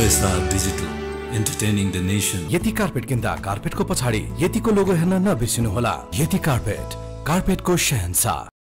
Digital, entertaining the nation. Yeti carpet किन्दा कार्पेटको पछाडि यतिको लोगो हेर्न नबिर्सिनुहोला यति कार्पेट कार्पेटको शहनशाह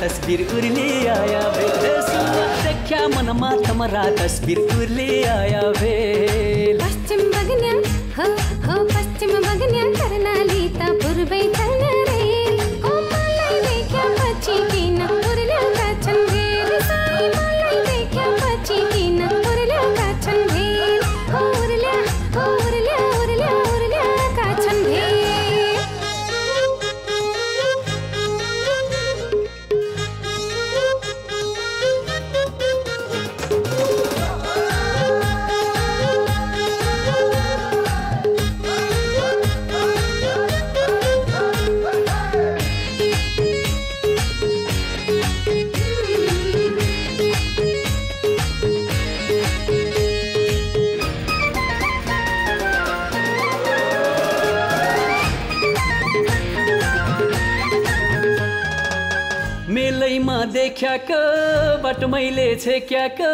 तस्बिर उर्ले आया भे हे सुना देख्या मनमा तमरा तस्बिर उर्ले आया भेल बाट मैले छेक्याको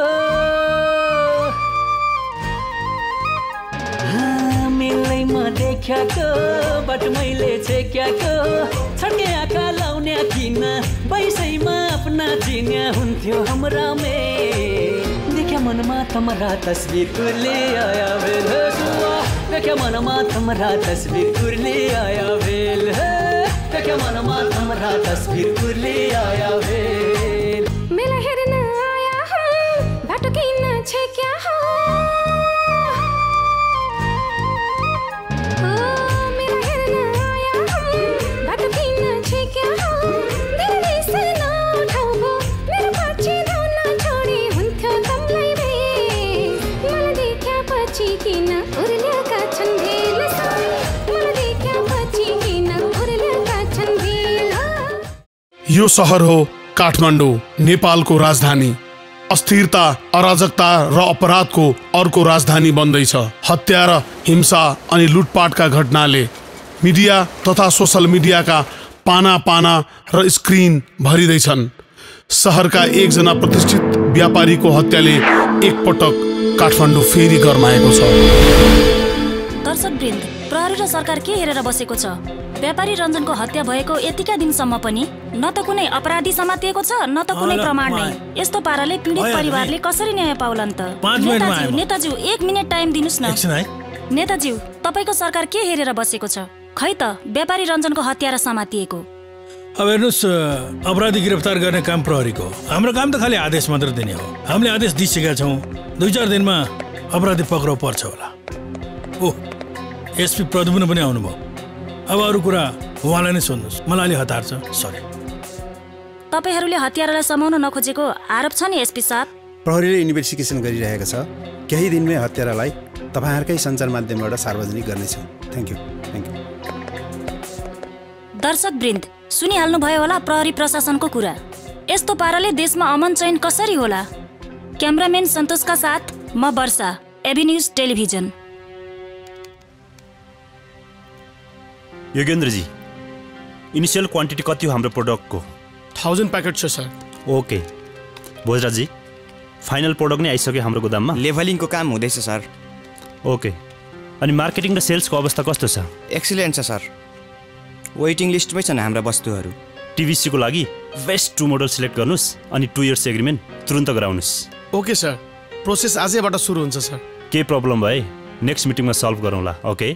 मेलैमा देख्याको बाट मैले छेक्याको छड्के आँखा लाउने किन बैसैमा आफ्ना चिन्या हुन्थ्यो हाम्रा मे देख्या मनमा तमरा तस्बिर उर्ले आया सुवा। देख्या मनमा तमरा तस्बिर उर्ले आया हे। देख्या मनमा तमरा तस्बिर उर्ले आया भेल यो सहर हो काठमाडौँ नेपालको राजधानी। अस्थिरता अराजकता र अपराधको अर्को राजधानी बन्दैछ। हत्या र हिंसा अनि लुटपाटका घटनाले मिडिया तथा सोसल मिडियाका पाना पाना र स्क्रिन भरिँदैछन्। सहरका एकजना प्रतिष्ठित व्यापारीको हत्याले एकपटक काठमाडौँ फेरि गरमाएको छ। प्रहरी र सरकार के हेरेर बसेको छ। व्यापारी रञ्जनको हत्या भएको यतिका दिनसम्म पनि न त कुनै अपराधी समातिएको छ न त कुनै प्रमाण नै। यस्तो पाराले पीडित परिवारले। कसरी न्याय पाउलान् त? नेताज्यू। नेताज्यू एक मिनट टाइम दिनुहोस् न। नेताज्यू तपाईँको सरकार के हेरेर बसेको छ? खै त व्यापारी रञ्जनको हत्या र समातिएको। अब हेर्नुहोस् अपराधी गिरफ्तार गर्ने काम प्रहरीको। हाम्रो काम त खालि आदेश मात्र दिने हो। हामीले आदेश दिइसकेका छौँ। दुई चार दिनमा अपराधी पक्राउ पर्छ होला। ओ एसपी प्रदुम्न पनि आउनुभयो। अब अरू कुरा उहाँलाई नै सोध्नुहोस्। मलाई अलि हतार छ। सरी तपाईँहरूले हत्यारालाई समाउन नखोजेको आरोप छ नि एसपी साहब। प्रहरीले इन्भेस्टिगेसन गरिरहेको छ। केही दिनमै हत्यारालाई तपाईँहरूकै सञ्चार माध्यमबाट सार्वजनिक गर्नेछौँ। थ्याङ्क यू थ्याङ्क यू दर्शक वृन्द सुनिहाल्नुभयो होला प्रहरी प्रशासनको कुरा। यस्तो पाराले देशमा अमन चयन कसरी होला? क्यामराम्यान सन्तोषका साथ म वर्षा एभिन्युज टेलिभिजन। योगेन्द्रजी इनिसियल क्वान्टिटी कति हो हाम्रो प्रोडक्टको थाउजन्ड प्याकेट छ सर ओके भोजराजी फाइनल प्रोडक्ट नै आइसक्यो हाम्रो गोदाममा? लेभलिङको काम हुँदैछ सर ओके अनि मार्केटिङ र सेल्सको अवस्था कस्तो छ? एक्सिलेन्ट छ सर वेटिङ लिस्टमै छन् हाम्रा वस्तुहरू। टिभिसीको लागि बेस्ट टु मोडल सिलेक्ट गर्नुहोस् अनि टु इयर्स एग्रिमेन्ट तुरन्त गराउनुहोस्। ओके सर प्रोसेस आजैबाट सुरु हुन्छ सर केही प्रब्लम भए नेक्स्ट मिटिङमा सल्भ गरौँला ओके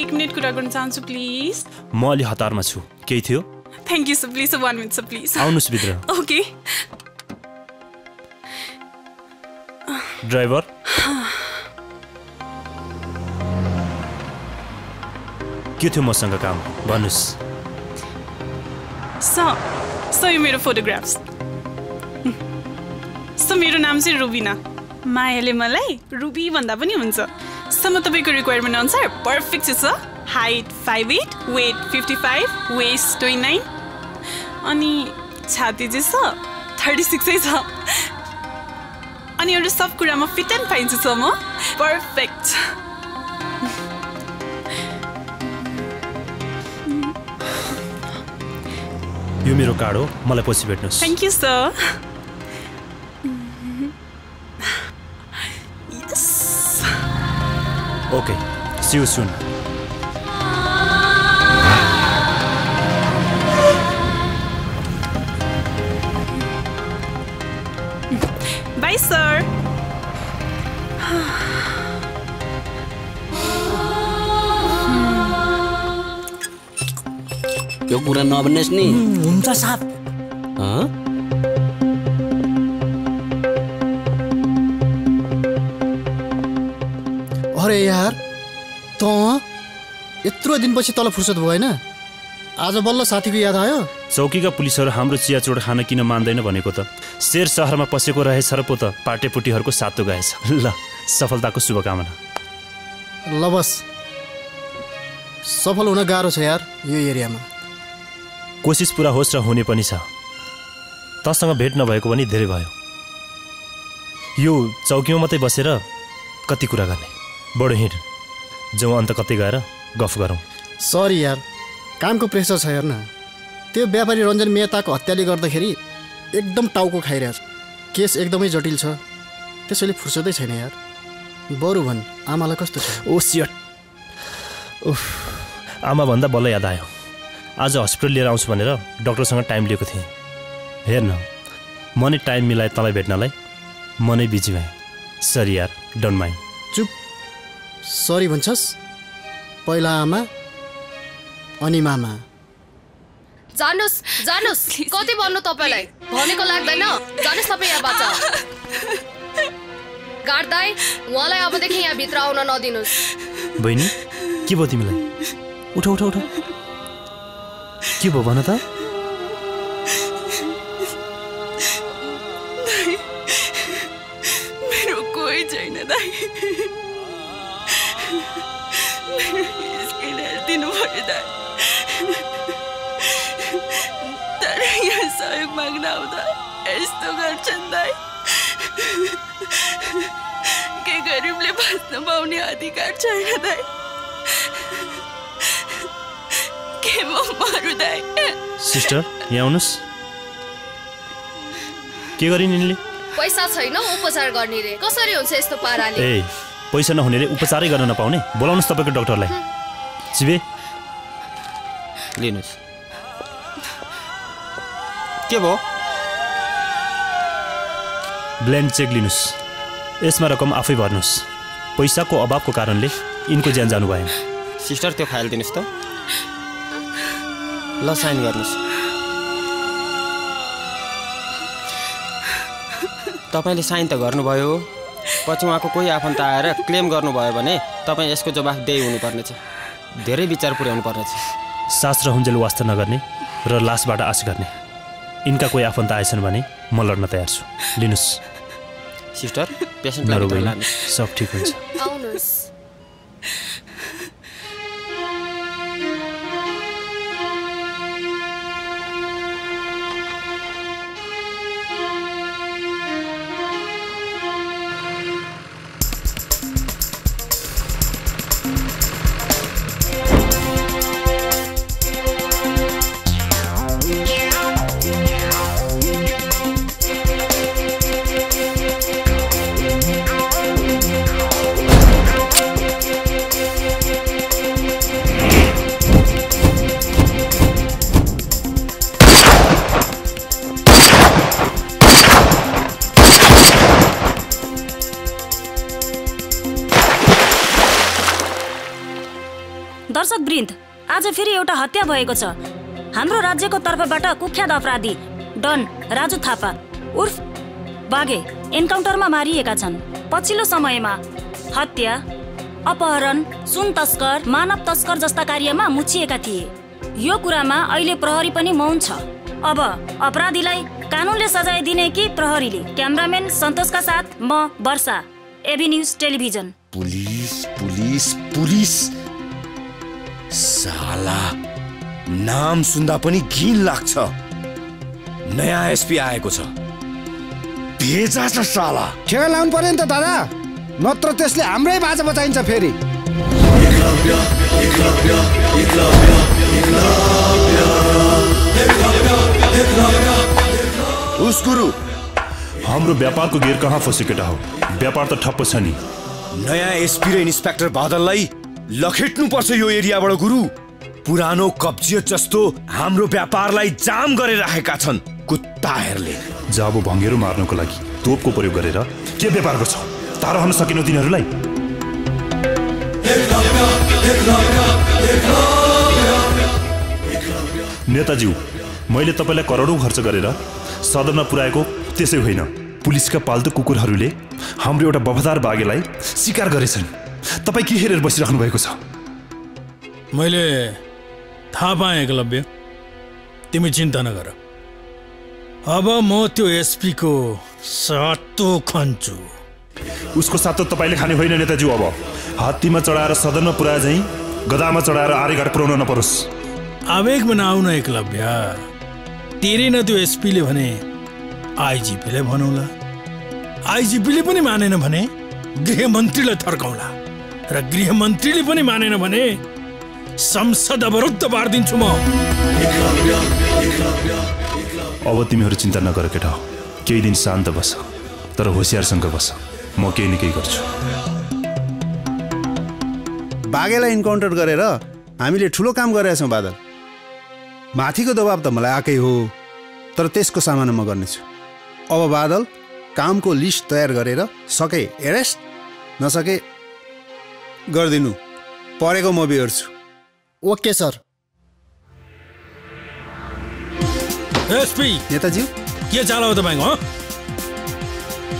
एक मिनट कुरा गर्न चाहन्छु प्लिज। म अलि हतारमा छु। केही थियो? Thank you sir please one minute sir please आउनुहोस् भित्र ओके ड्राइभर? के थियो मसँग काम? भन्नुहोस्। सर यो मेरो फोटोग्राफ्स सर मेरो नाम चाहिँ रुबिना। मायाले मलाई रुबी भन्दा पनि हुन्छ। सर म तपाईँको रिक्वायरमेन्ट अनुसार पर्फेक्ट छ sir height five eight weight fifty five waist twenty nine अनि छाती चाहिँ छ थर्टी सिक्सै छ अनि अरू सब कुरामा फिट एन्ड फाइन छु म. पर्फेक्ट यो मेरो कार्ड हो मलाई पछि भेट्नुहोस्। Thank you sir okay see you soon bye sir यो कुरा नभन्नुहोस् नि। हुन्छ साहब। अरे यार त यत्रो दिनपछि तल फुर्सद भएन आज बल्ल साथीको याद आयो। चौकीका पुलिसहरू हाम्रो चियाचोट खान किन मान्दैन भनेको त। शेर सहरमा पसेको रहेछ र पो त पाटेपुटीहरूको सातो गएछ। ल सफलताको शुभकामना। ल बस। सफल हुन गाह्रो छ यार यो एरियामा। कोसिस पुरा होस् र हुने पनि छ। तसँग भेट नभएको पनि धेरै भयो। यो चौकीमा मात्रै बसेर कति कुरा गर्ने। बडो हिँड। जाउँ अन्त कतै गएर गफ गरौँ। सरी यार कामको प्रेसर छ हेर्न। त्यो व्यापारी रञ्जन मेहताको हत्याले गर्दाखेरि एकदम टाउको खाइरहेछ। केस एकदमै जटिल छ। त्यसैले फुर्सदै छैन यार। बरु भन् आमालाई कस्तो छ? ओ सियट उफ आमा भन्दा बल्ल याद आयो। आज हस्पिटल लिएर आउँछु भनेर डक्टरसँग टाइम लिएको थिएँ। हेर्न म नै टाइम मिलाएँ तँलाई भेट्नलाई। म नै बिजी भएँ। सरी यार डोन्ट माइन्ड चुप। सरी भन्छस्? पहिला आमा अनि मामा। जानुहोस् जानुहोस् कति भन्नु तपाईँलाई? भनेको लाग्दैन। जानुहोस् तपाईँ यहाँबाट। गाड्दै उहाँलाई अबदेखि यहाँभित्र आउन नदिनुहोस्। बहिनी के भयो तिमीलाई? उठ उठ उठ। के भयो भन त। मेरो कोही छैन दाइ स्किनर दिनु पऱ्यो तर यहाँ सहयोग माग्न आउँदा यस्तो गर्छन् दाइ के गरिबले बाँच्न पाउने अधिकार छैन दाइ के म मरु दाइ सिस्टर यहाँ आउनुहोस्। के गरिन् यिनले? पैसा छैन उपचार गर्ने रे। कसरी हुन्छ यस्तो पाराले? पैसा नहुनेले उपचारै गर्न नपाउने। बोलाउनुहोस् तपाईँको डक्टरलाई। चिबे लिनुहोस्। के भयो? ब्ल्यान्ड चेक लिनुहोस्। यसमा रकम आफै भर्नुहोस्। पैसाको अभावको कारणले यिनको ज्यान जानु भएन सिस्टर त्यो फाइल दिनुहोस् त। ल साइन गर्नुहोस्। तपाईँले साइन त गर्नुभयो। पछि उहाँको कोही आफन्त आएर क्लेम गर्नुभयो भने तपाईँ यसको जवाफदेही हुनुपर्नेछ। धेरै विचार पुर्याउनु पर्नेछ। शास्त्र हुन्जेल वास्ता नगर्ने र लासबाट आश गर्ने। यिनका कोही आफन्त आएछन् भने म लड्न तयार छु। लिनुहोस्। सिस्टर लानुहोस्। सब ठिक हुन्छ। दर्शक वृन्द आज फेरि एउटा हत्या भएको छ। हाम्रो राज्यको तर्फबाट कुख्यात अपराधी डन राजु थापा उर्फ बागे एन्काउन्टरमा मारिएका छन्। पछिल्लो समयमा हत्या अपहरण सुन तस्कर मानव तस्कर जस्ता कार्यमा मुछिएका थिए। यो कुरामा अहिले प्रहरी पनि मौन छ। अब अपराधीलाई कानुनले सजाय दिने कि प्रहरीले? क्यामराम्यान सन्तोषका साथ म Barsha AV news television. Police police police. साला नाम सुन्दा पनि घिन लाग्छ। नयाँ एसपी आएको छ। भेजा छ साला। ठेगा लाउनु पर्यो नि त दादा। नत्र त्यसले हाम्रै बाजा बचाइन्छ फेरि। उस गुरु हाम्रो व्यापारको गेर कहाँ फस्यो केटा हो? व्यापार त ठप्प छ नि। नयाँ एसपी र इन्सपेक्टर बादललाई लखेट्नु पर्छ यो एरियाबाट गुरु। पुरानो कब्जियत जस्तो हाम्रो व्यापारलाई जाम गरेर राखेका छन् कुत्ताहरूले। जाबो भङ्गेरो मार्नको लागि तोपको प्रयोग गरेर के व्यापार गर्छ? तारो हाल्न सकेनौ तिनीहरूलाई? नेताज्यू मैले तपाईँलाई करोडौँ खर्च गरेर सदनमा पुर्याएको त्यसै होइन। पुलिसका पाल्तु कुकुरहरूले हाम्रो एउटा वफादार बाघेलाई शिकार गरेछन्। तपाईँ के हेरेर बसिराख्नु भएको छ? मैले थाहा पाएँ एकलव्य। तिमी चिन्ता नगर। अब म त्यो एसपीको सातो खन्छु। उसको सातो तपाईँले खाने होइन नेताज्यू अब। हात्तीमा चढाएर सदनमा पुऱ्याए झैँ गदामा चढाएर आर्यघाट पुऱ्याउन नपरोस्। आवेगमा नआउन एकलव्य। तेरै न त्यो एसपीले भने आइजिपीले भनौँला। आइजिपीले पनि मानेन भने गृहमन्त्रीलाई थर्काउला। र गृहमन्त्रीले पनि मानेन भने संसद अवरुद्ध पारिदिन्छु म। अब तिमीहरू चिन्ता नगर केटा केही दिन शान्त बस तर होसियारसँग बस। म केही न केही गर्छु। बाघेलाई इन्काउन्टर गरेर हामीले ठुलो काम गरेका छौँ बादल। माथिको दबाब त मलाई आएकै हो तर त्यसको सामना म गर्नेछु। अब बादल कामको लिस्ट तयार गरेर सके एरेस्ट नसके गरिदिनु परेको म बिहोर्छु ओके सर एसपी नेताजी के चाल हो तपाईँको हँ?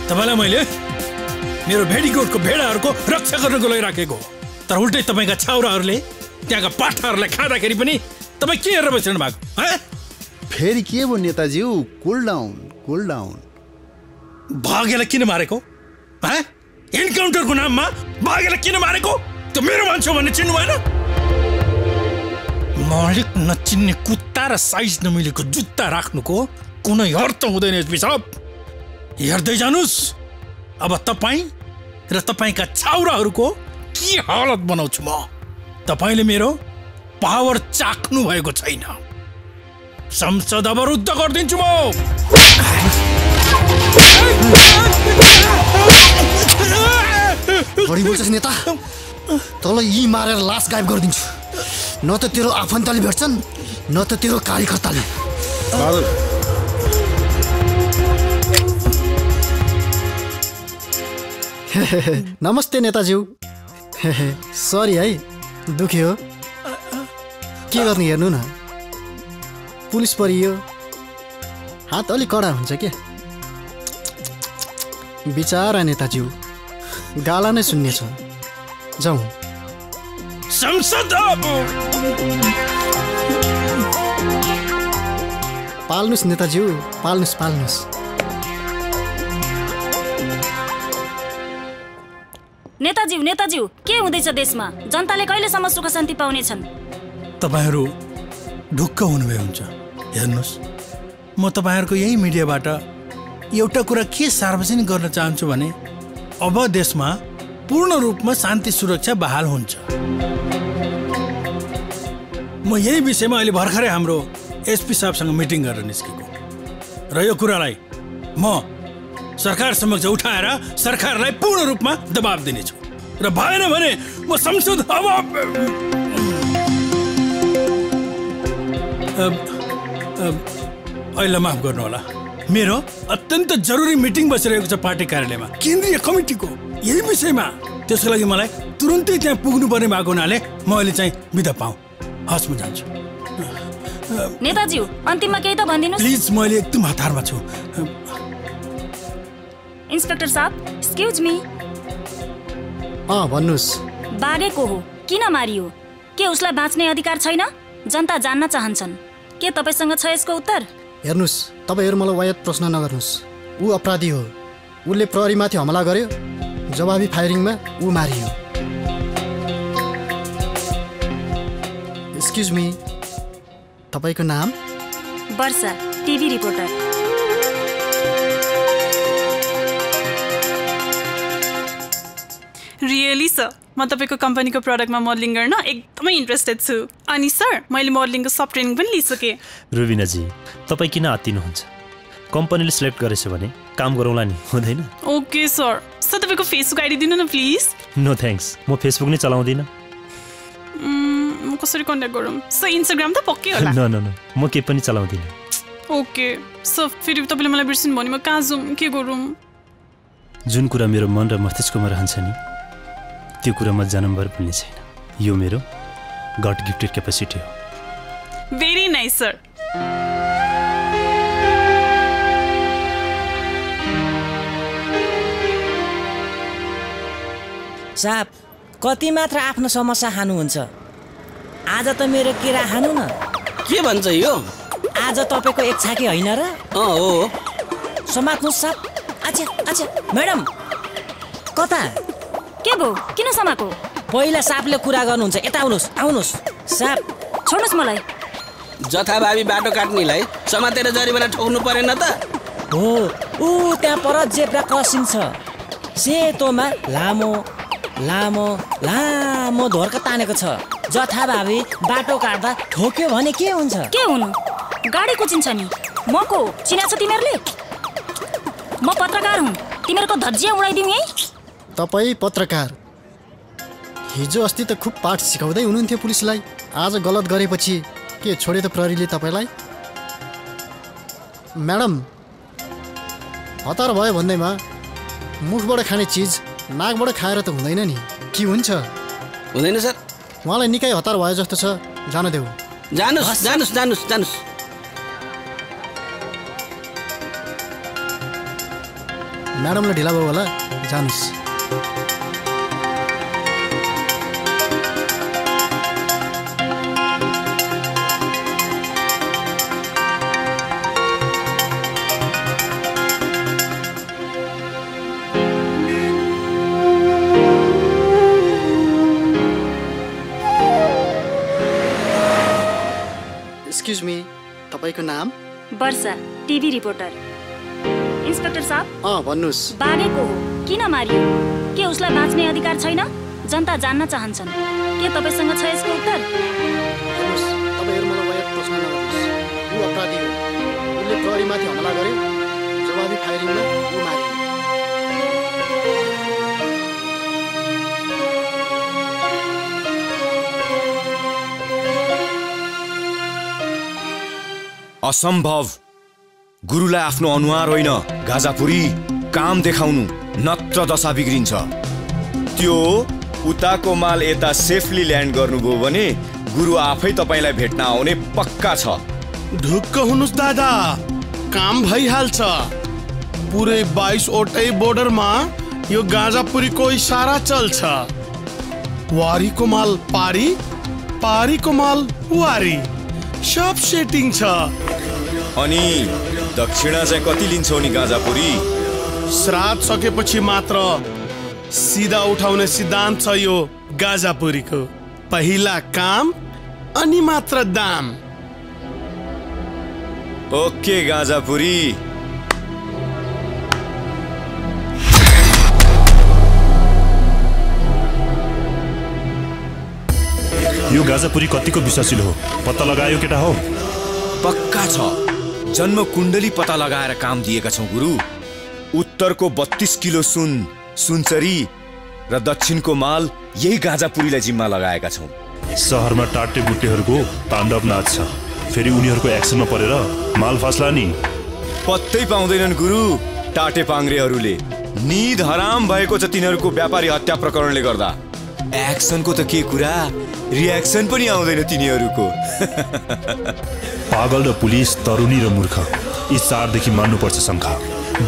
तपाईँलाई मैले मेरो भेडीकोटको भेडाहरूको रक्षा गर्नको लागि राखेको। तर उल्टै तपाईँका छाउराहरूले त्यहाँका पाठाहरूलाई खाँदाखेरि पनि तपाईँ के हेरेर बसिरहनु भएको हँ? फेरि के भयो नेताजी कुल डाउन कुल डाउन भागेलाई किन मारेको हँ? इन्काउन्टरको नाममा भागेलाई किन मारेको त्यो मेरो मान्छे भन्ने चिन्नु भएन मालिक नचिन्ने कुत्ता र साइज नमिलेको जुत्ता राख्नुको कुनै अर्थ हुँदैन एसपी साहब हेर्दै जानुहोस् अब तपाईँ र तपाईँका छाउराहरूको के हालत बनाउँछु म तपाईँले मेरो पावर चाख्नु भएको छैन संसद अवरुद्ध गरिदिन्छु म बढी बोल्छस् नेता। तँलाई यी मारेर लास गायब गरिदिन्छु। न त तेरो आफन्तले भेट्छन् न त तेरो कार्यकर्ताले। नमस्ते नेताज्यू। सरी है दुख्यो के गर्ने हेर्नु न। पुलिस परियो। हात अलिक कडा हुन्छ के? बिचारा नेताज्यू। गाला नै सुन्ने छ जाउँ। संसद पाल्नुहोस् नेताज्यू पाल्नुहोस् पाल्नुहोस् नेताज्यू नेताज्यू के हुँदैछ देशमा? जनताले कहिलेसम्म सुख शान्ति पाउनेछन् तपाईँहरू ढुक्क हुनुभयो हुन्छ। हेर्नुहोस्। म तपाईँहरूको यही मिडियाबाट एउटा कुरा के सार्वजनिक गर्न चाहन्छु भने अब देशमा पूर्ण रूपमा शान्ति सुरक्षा बहाल हुन्छ। म यही विषयमा अहिले भर्खरै हाम्रो एसपी साहबसँग मिटिङ गरेर निस्केको। र यो कुरालाई म सरकार समक्ष उठाएर सरकारलाई पूर्ण रूपमा दबाब दिनेछु। र भएन भने म संसद अब अहिले माफ गर्नुहोला। मेरो अत्यन्त जरुरी मिटिङ बसिरहेको छ पार्टी कार्यालयमा। केन्द्रीय कमिटीको यही विषयमा। त्यसको लागि मलाई तुरुन्तै त्यहाँ पुग्नुपर्ने भएको हुनाले म अहिले चाहिँ बिदा पाऊँ। हस् म जान्छु। नेताज्यू अन्तिममा केही त भनिदिनुहोस्। प्लिज म अहिले एकदम हतारमा छु। इन्सपेक्टर साहब एक्सक्युज मी अँ भन्नुहोस्। बाघे को हो। किन मारियो? के उसलाई बाँच्ने अधिकार छैन? जनता जान्न चाहन्छन्। के तपाईँसँग छ यसको उत्तर? हेर्नुहोस् तपाईँहरू मलाई वायत प्रश्न नगर्नुहोस् ऊ अपराधी हो। उसले प्रहरीमाथि हमला गर्यो जवाबी फायरिङमा ऊ मारियो। एक्सक्युज मी तपाईँको नाम? Barsha TV reporter. Really sir म तपाईँको कम्पनीको प्रडक्टमा मोडलिङ गर्न एकदमै इन्ट्रेस्टेड छु। अनि सर मैले मोडलिङको सब ट्रेनिङ पनि लिइसकेँ। रुबिनाजी तपाईँ किन आत्तिनुहुन्छ? कम्पनीले सिलेक्ट गरेछ भने काम गरौँला नि हुँदैन? ओके सर सर तपाईँको फेसबुक आइडी दिनु न प्लिज नो थ्याङ्क्स म फेसबुक नै चलाउँदिनँ। म कसरी कन्ट्याक्ट गरौँ? सर इन्स्टाग्राम त पक्कै होला। न न न म केही पनि चलाउँदिनँ। ओके सर फेरि तपाईँले मलाई बिर्सिनु भने म कहाँ जाउँ के गरौँ? जुन कुरा मेरो मन र मस्तिष्कमा रहन्छ नि त्यो कुरा म जन्मभर भुल्ने छैन। यो मेरो गड गिफ्टेड क्यापेसिटी हो। भेरी नाइस सर साहब कति मात्र आफ्नो समस्या खानुहुन्छ आज त मेरो केरा खानु न के भन्छ यो? आज तपाईँको एक छाके होइन र? अँ हो समात्नु साप अच्छा अच्छा म्याडम कता? के भयो किन समाको? पहिला सापले कुरा गर्नुहुन्छ। यता आउनुहोस् आउनुहोस्। साप छोड्नुहोस् मलाई। जथाभावी बाटो काट्नेलाई समातेर जरिवाना ठोक्नु परेन त। हो ऊ त्यहाँ पर जेब्रा क्रसिङ छ। सेतोमा लामो लामो लामो धोर्का तानेको छ। जथाभावी बाटो काट्दा ठोक्यो भने के हुन्छ? के हुनु? गाडी कुचिन्छ नि। म को चिना छ तिमीहरूले? म पत्रकार हुँ। तिमीहरूको धज्जिया उडाइदिउँ यही तपाईँ पत्रकार। हिजो अस्ति त खुब पाठ सिकाउँदै हुनुहुन्थ्यो पुलिसलाई। आज गलत गरेपछि के छोड्यो त प्रहरीले तपाईँलाई? म्याडम हतार भयो भन्दैमा मुखबाट खाने चिज नाकबाट खाएर त हुँदैन नि। के हुन्छ? हुँदैन सर। उहाँलाई निकै हतार भयो जस्तो छ। जान देऊ। जानुहोस् जानुहोस् जानुहोस् जानुहोस् म्याडमलाई ढिला भयो होला। जानुहोस् तपाईँको नाम? Barsha TV reporter. इन्सपेक्टर साहब? अँ भन्नुहोस्। बाघे को हो। किन मारियो? के उसलाई बाँच्ने अधिकार छैन? जनता जान्न चाहन्छन्। के तपाईँसँग छ यसको उत्तर? प्रश्न अपराधी हो। उसले प्रहरीमाथि हमला गर्यो जवाबी फायरिङमा असम्भव। गुरुलाई आफ्नो अनुहार होइन गाजापुरी काम देखाउनु नत्र दशा बिग्रिन्छ। त्यो उताको माल यता सेफली ल्यान्ड गर्नुभयो भने गुरु आफै तपाईँलाई भेट्न आउने पक्का छ। ढुक्क हुनुहोस् दादा काम भइहाल्छ। पुरै बाइसवटै बोर्डरमा यो गाँजापुरीको इसारा चल्छ। वारीको माल पारी पारीको माल वारी। सब सेटिङ छ। अनि दक्षिणा चाहिँ कति लिन्छौ नि गाजापुरी? श्राद्ध सकेपछि मात्र सिधा उठाउने सिद्धान्त छ यो गाजापुरीको। पहिला काम अनि मात्र दाम। ओके गाजापुरी। यो गाजापुरी कतिको विश्वासिलो हो? पत्ता लगायो केटा हो? पक्का छ। जन्म कुण्डली पता लगाएर काम दिएका छौँ गुरु। उत्तरको बत्तीस किलो सुन सुनचरी र दक्षिणको माल यही गाजापुरीलाई जिम्मा लगाएका छौँ। सहरमा टाटे बुट्टेहरूको ताण्डव नाच छ। फेरि उनीहरूको एक्सनमा परेर माल फास्ला नि। पत्तै पाउँदैनन् गुरु टाटे पाङ्ग्रेहरूले। निद हराम भएको छ तिनीहरूको व्यापारी हत्या प्रकरणले गर्दा। एक्सनको त के कुरा? रियाक्सन पनि आउँदैन तिनीहरूको। पागल र पुलिस तरुणी र मूर्ख। यी चारदेखि मान्नुपर्छ शङ्का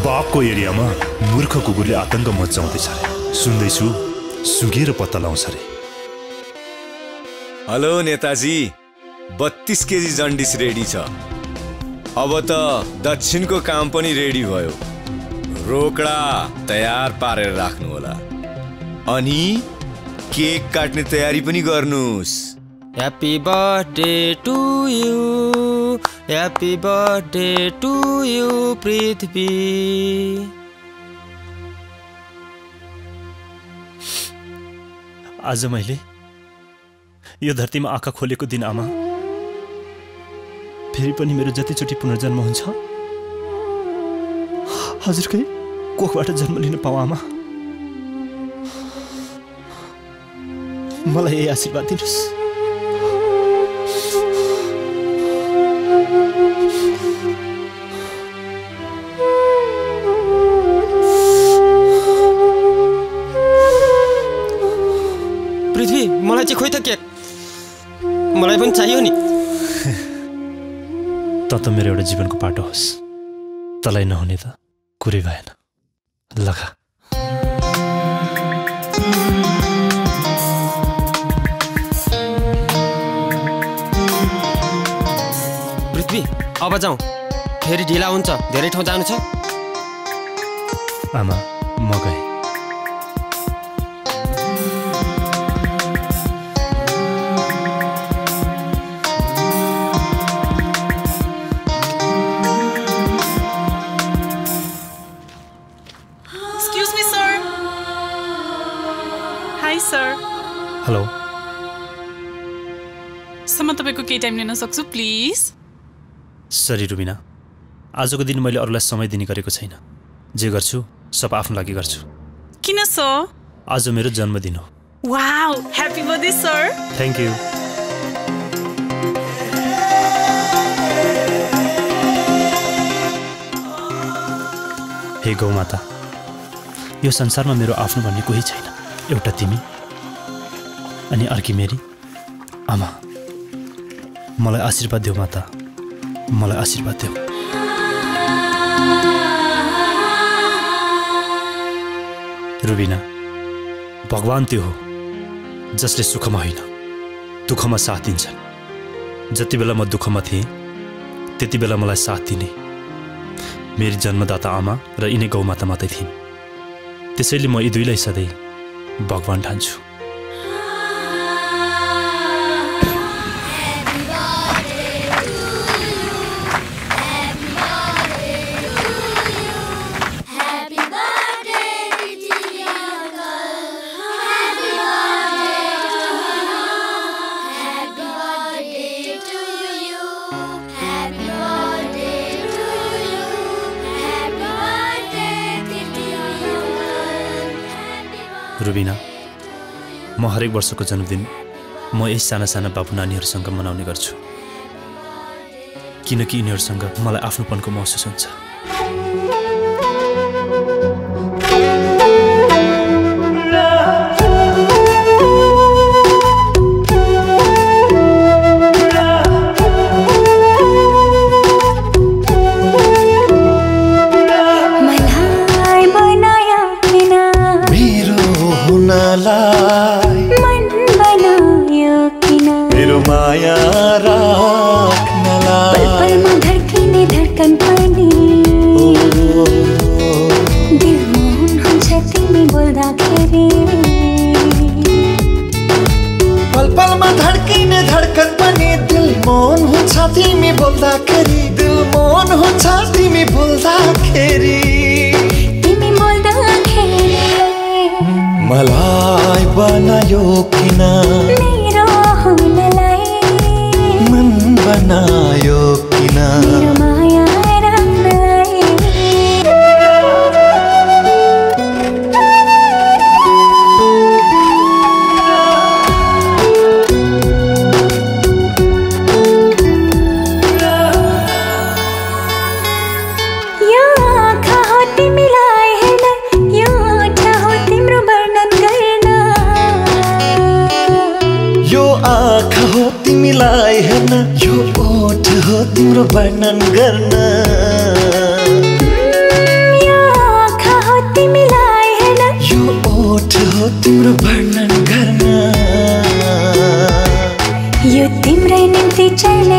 बाघको एरियामा मूर्ख कुकुरले आतङ्क मचाउँदैछ अरे। सुन्दैछु सुगेर पत्ता लाउँछ अरे। हेलो नेताजी बत्तीस केजी जन्डिस रेडी छ। अब त दक्षिणको काम पनि रेडी भयो। रोकडा तयार पारेर राख्नु होला अनि केक काट्ने तयारी पनि गर्नुहोस्। Happy birthday to you happy birthday to you Prithvi आज मैले यो धरतीमा आँखा खोलेको दिन आमा। फेरि पनि मेरो जतिचोटि पुनर्जन्म हुन्छ हजुरकै कोखबाट जन्म लिन पाऊ आमा। मलाई यही आशीर्वाद दिनुहोस्। पृथ्वी मलाई चाहिँ खोइ त केक मलाई पनि चाहियो नि। त त मेरो एउटा जीवनको पाटो होस्। तँलाई नहुने त कुरै भएन। अब जाउँ। फेरि ढिला हुन्छ। धेरै ठाउँ जानु छ। आमा म गएँ। Excuse me sir hi sir hello सम्म तपाईँको केही टाइम लिन सक्छु प्लिज सरी रुबिना आजको दिन मैले अरूलाई समय दिने गरेको छैन। जे गर्छु सब आफ्नो लागि गर्छु। किन सर आज मेरो जन्मदिन हो। Wow happy birthday sir thank you हे गौमाता यो संसारमा मेरो आफ्नो भन्ने कोही छैन। एउटा तिमी अनि अर्की मेरी आमा। मलाई आशीर्वाद देऊ माता। मलाई आशीर्वाद देऊ। रुबिना भगवान् त्यो हो जसले सुखमा होइन दुःखमा साथ दिन्छन्। जति बेला म दुःखमा थिएँ त्यति बेला मलाई साथ दिने। मेरी जन्मदाता आमा र यिनै गौमाता मात्रै थिइन्। त्यसैले म यी दुईलाई सधैँ भगवान् ठान्छु। हरेक वर्षको जन्मदिन म यस साना साना बाबु नानीहरूसँग मनाउने गर्छु। किनकि यिनीहरूसँग मलाई आफ्नोपनको महसुस हुन्छ। मलाई बनायो किन?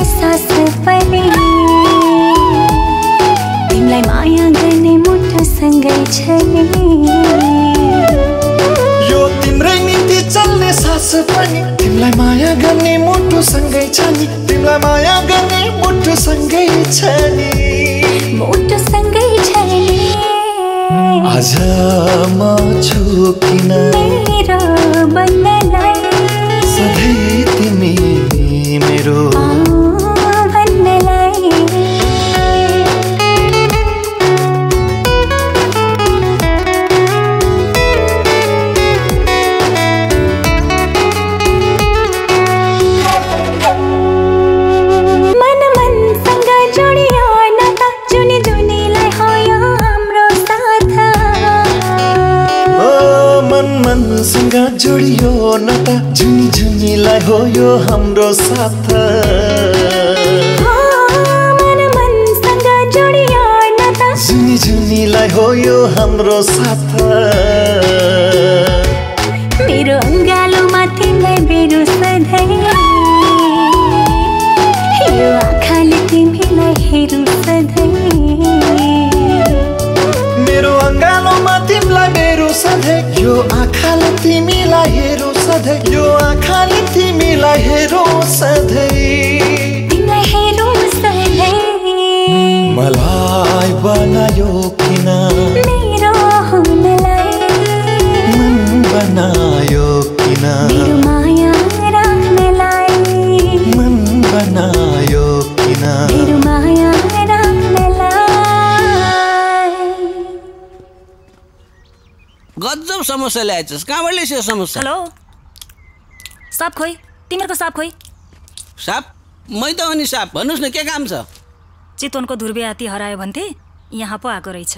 सास पनि। तिमीलाई माया गर्ने मुटुसँगै छ यो तिम्रै निम्ति चल्ने सास पनि। तिमीलाई माया गर्ने मुटुसँगै छ नि तिमीलाई माया गर्ने मुटुसँगै छ नि मुटुसँगै छ नि आज म छु किन? मेरो बन्नलाई हो यो हाम्रो साथ। हो, मन मनसँग जोडियो नाता जुनी जुनीलाई हो यो हाम्रो साथ। तिमीलाई हेरौँ सधैँ तिमीलाई हेरौँ सधैँ मलाई बनायो किन। मेरो हुनलाई मन बनायो किन। मेरो माया राख्नलाई मन बनायो किन। मेरो माया राख्नलाई गजब समस्या ल्याएछस्। कहाँबाट ल्याइस् यो समस्या? हेलो। साप खोइ। तिमीहरूको साप खोइ। साप? मै त हो नि साप। भन्नुहोस् न के काम छ? चितवनको ध्रुवे हात्ती हरायो भन्थे यहाँ पो आएको रहेछ।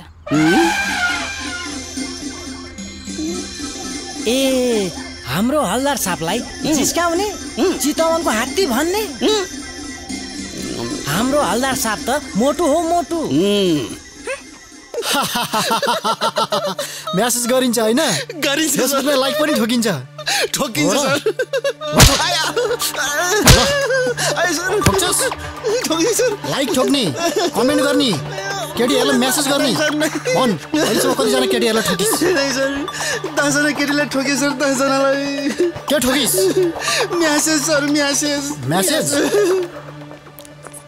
ए हाम्रो हलदार सापलाई जिस्काउने चितवनको हात्ती भन्ने? हाम्रो हलदार साप त मोटु हो मोटु। म्यासेज गरिन्छ होइन? गरिन्छ, लाइक पनि ठोकिन्छ। ठोकिन्छ, ठोक्छस्? लाइक ठोक्ने कमेन्ट गर्ने केटीहरूलाई म्यासेज गर्ने। भन् अहिलेसम्म कतिजना केटीहरूलाई ठोकिस्? सर दसजना केटीलाई ठोके सर दसजनालाई के ठोकिस्? Message sir message. म्यासेज?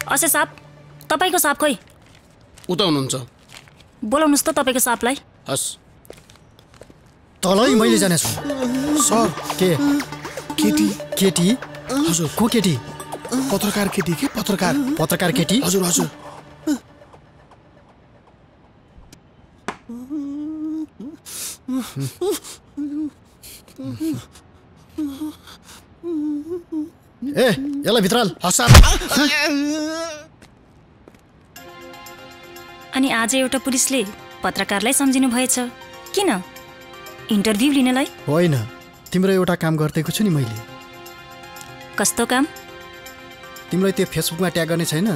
असे साप तपाईँको साप खोइ। उता हुनुहुन्छ। बोलाउनुहोस् त तपाईँको सापलाई। हस्। तलै मैले जानेछु। सर के? केटी। केटी? हजुर को केटी? पत्रकार केटी के? पत्रकार। पत्रकार केटी? हजुर हजुर। ए यसलाई भित्राल। अनि आज एउटा पुलिसले पत्रकारलाई सम्झिनु भएछ। किन? इन्टरभ्यू लिनलाई? होइन। तिम्रो एउटा काम गरिदिएको छु नि मैले। कस्तो काम? तिमीलाई त्यो फेसबुकमा ट्याग गर्ने छैन?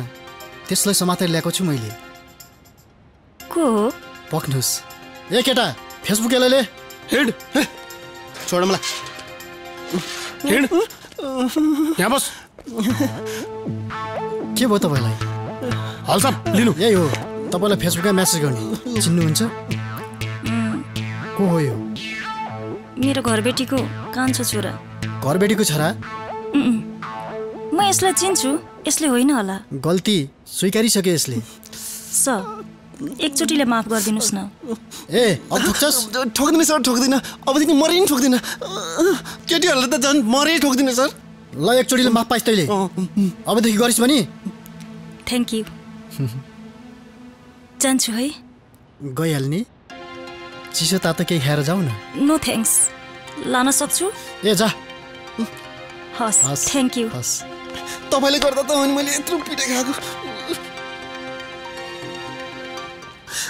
त्यसलाई समातेर ल्याएको छु मैले। को हो? पक्नुहोस्। ए केटा फेसबुक यसलाई ले हिँड छोड मलाई। हिँड। यहाँ बस। के भयो तपाईँलाई? हल्सा लिनु। यही हो। तपाईँलाई फेसबुकमा मेसेज गर्ने। चिन्नुहुन्छ? को हो यो? मेरो घरबेटीको कान्छो छोरा। घरबेटीको छोरा? म यसलाई चिन्छु यसले होइन होला। गल्ती स्वीकारिसके यसले। स एकचोटिले माफ गरिदिनुहोस् न। ए ठोक्दिनँ सर ठोक्दिनँ। अबदेखि मरै नि ठोक्दिनँ। केटीहरूले त झन् मरै ठोक्दिनँ सर। ल एकचोटिले माफ पाइस् तैँले। अबदेखि गरिस् भने। थ्याङ्क यू जान्छु है। गइहाल्ने। चिसो तातो केही खाएर जाऊ न। नो थ्याङ्क्स लान सक्छु? ए जा। हस्। थ्याङ्क यू तपाईँले गर्दा त अनि मैले यत्रो पिटे खाएको।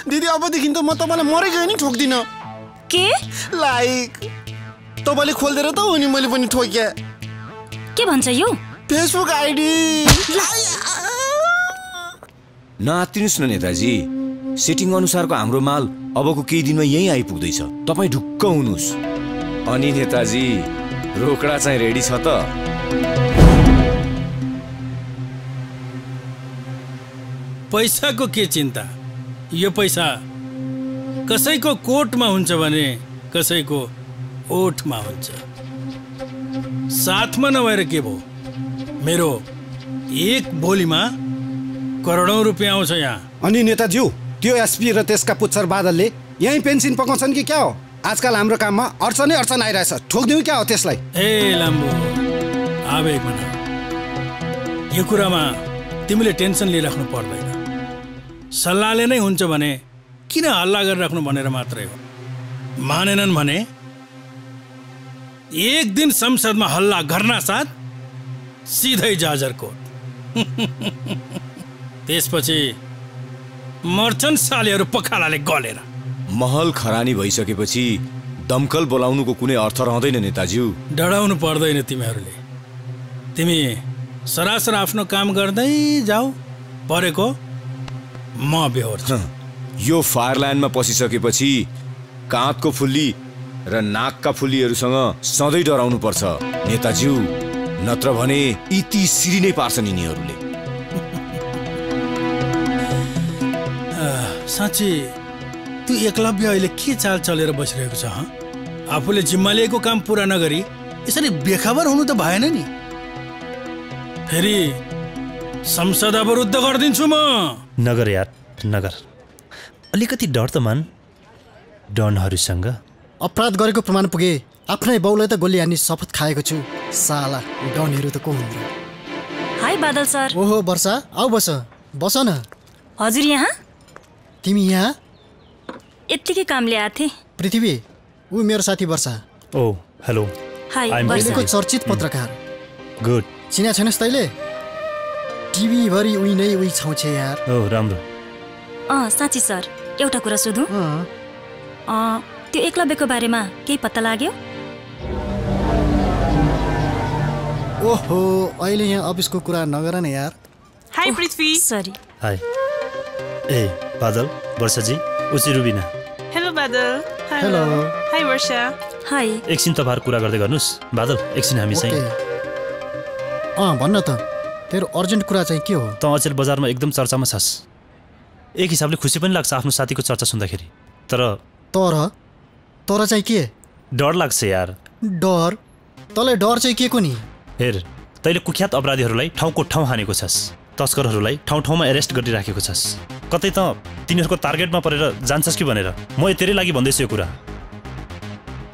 दिदी अबदेखि त म तपाईँलाई मरै गए नि ठोक्दिनँ। के? लाइक तपाईँले खोलिदिएर त हो नि मैले पनि ठोक्या। के भन्छ यो? Facebook ID. नआत्तिनुहोस् न नेताजी। सेटिङ अनुसारको हाम्रो माल अबको केही दिनमा यहीँ आइपुग्दैछ। तपाईँ ढुक्क हुनुहोस्। अनि नेताजी रोकडा चाहिँ रेडी छ त? पैसाको के चिन्ता? यो पैसा कसैको कोटमा हुन्छ भने कसैको ओठमा हुन्छ? साथमा नभएर के भयो? मेरो एक बोलीमा करोडौँ रुपियाँ आउँछ यहाँ। अनि नेताज्यू त्यो एसपी र त्यसका पुच्छर बादलले यहीँ पेन्सन पकाउँछन् कि क्या हो? आजकल हाम्रो काममा अडचनै अडचन आइरहेछ। ठोकिदिउँ क्या हो त्यसलाई? ए लाम्बो। आवेग यो कुरामा तिमीले टेन्सन लिइराख्नु पर्दैन। सल्लाहले नै हुन्छ भने किन हल्ला गरिराख्नु भनेर मात्रै हो। मानेनन् भने एक दिन संसदमा हल्ला गर्न साथ सिधै जाजरकोट त्यसपछि मर्छन् सालेहरू पखालाले गलेर। महल खरानी भइसकेपछि दमकल बोलाउनुको कुनै अर्थ रहँदैन नेताज्यू। डराउनु पर्दैन तिमीहरूले। तिमी सरासर आफ्नो काम गर्दै जाऊ परेको म बेहोर्छु यो फायर लाइनमा पसिसकेपछि काँधको फुल्ली र नाकका फुल्लीहरूसँग सधैँ डराउनु पर्छ नेताज्यू। नत्र भने इति सिरी नै पार्छन् यिनीहरूले। साँच्ची त्यो एकलव्य अहिले के चाल चलेर बसिरहेको छ हँ? आफूले जिम्मा लिएको काम पुरा नगरी यसरी बेखबर हुनु त भएन नि। फेरि संसद अवरुद्ध गरिदिन्छु म। नगर यार नगर। अलिकति डर त मान। डनहरूसँग। अपराध गरेको प्रमाण पुगे। आफ्नै बाउलाई त गोली हान्ने शपथ खाएको छु। साला डनहरू त को हुन् हाई बादल सर। ओहो वर्षा आऊ बस। बस न। हजुर यहाँ? तिमी यहाँ? यत्तिकै काम ल्याएको थिएँ। पृथ्वी ऊ मेरो साथी वर्षा। ओ हेलो. चर्चित पत्रकार। गुड चिना छैनस् तैँले? टिभीभरि उही नै उही छाउँछे यार। ओ राम्रो। अँ साँच्ची सर एउटा कुरा सोधौँ। अँ, त्यो एकलव्यको बारेमा केही पत्ता लाग्यो? ओहो अहिले यहाँ अफिसको कुरा नगर न यार। हाई पृथ्वी। सरी। हाई ए बादल वर्षाजी उची Rubina. Hello Badal. Hello. Hi Barsha. Hi एकछिन तपाईँहरू कुरा गर्दै गर्नुहोस्। बादल एकछिन हामी चाहिँ अँ भन्न त। तेरो अर्जेन्ट कुरा चाहिँ के हो? त अचेल बजारमा एकदम चर्चामा छस्। एक हिसाबले खुसी पनि लाग्छ आफ्नो साथीको चर्चा सुन्दाखेरि। तर तर? तर चाहिँ के? डर लाग्छ यार। डर? तँलाई डर चाहिँ के को नि हेर तैँले कुख्यात अपराधीहरूलाई ठाउँको ठाउँ हानेको छस्। तस्करहरूलाई ठाउँ ठाउँमा एरेस्ट गरिराखेको छस्। कतै त तिनीहरूको टार्गेटमा परेर जान्छस् कि भनेर। म तेरै लागि भन्दैछु यो कुरा।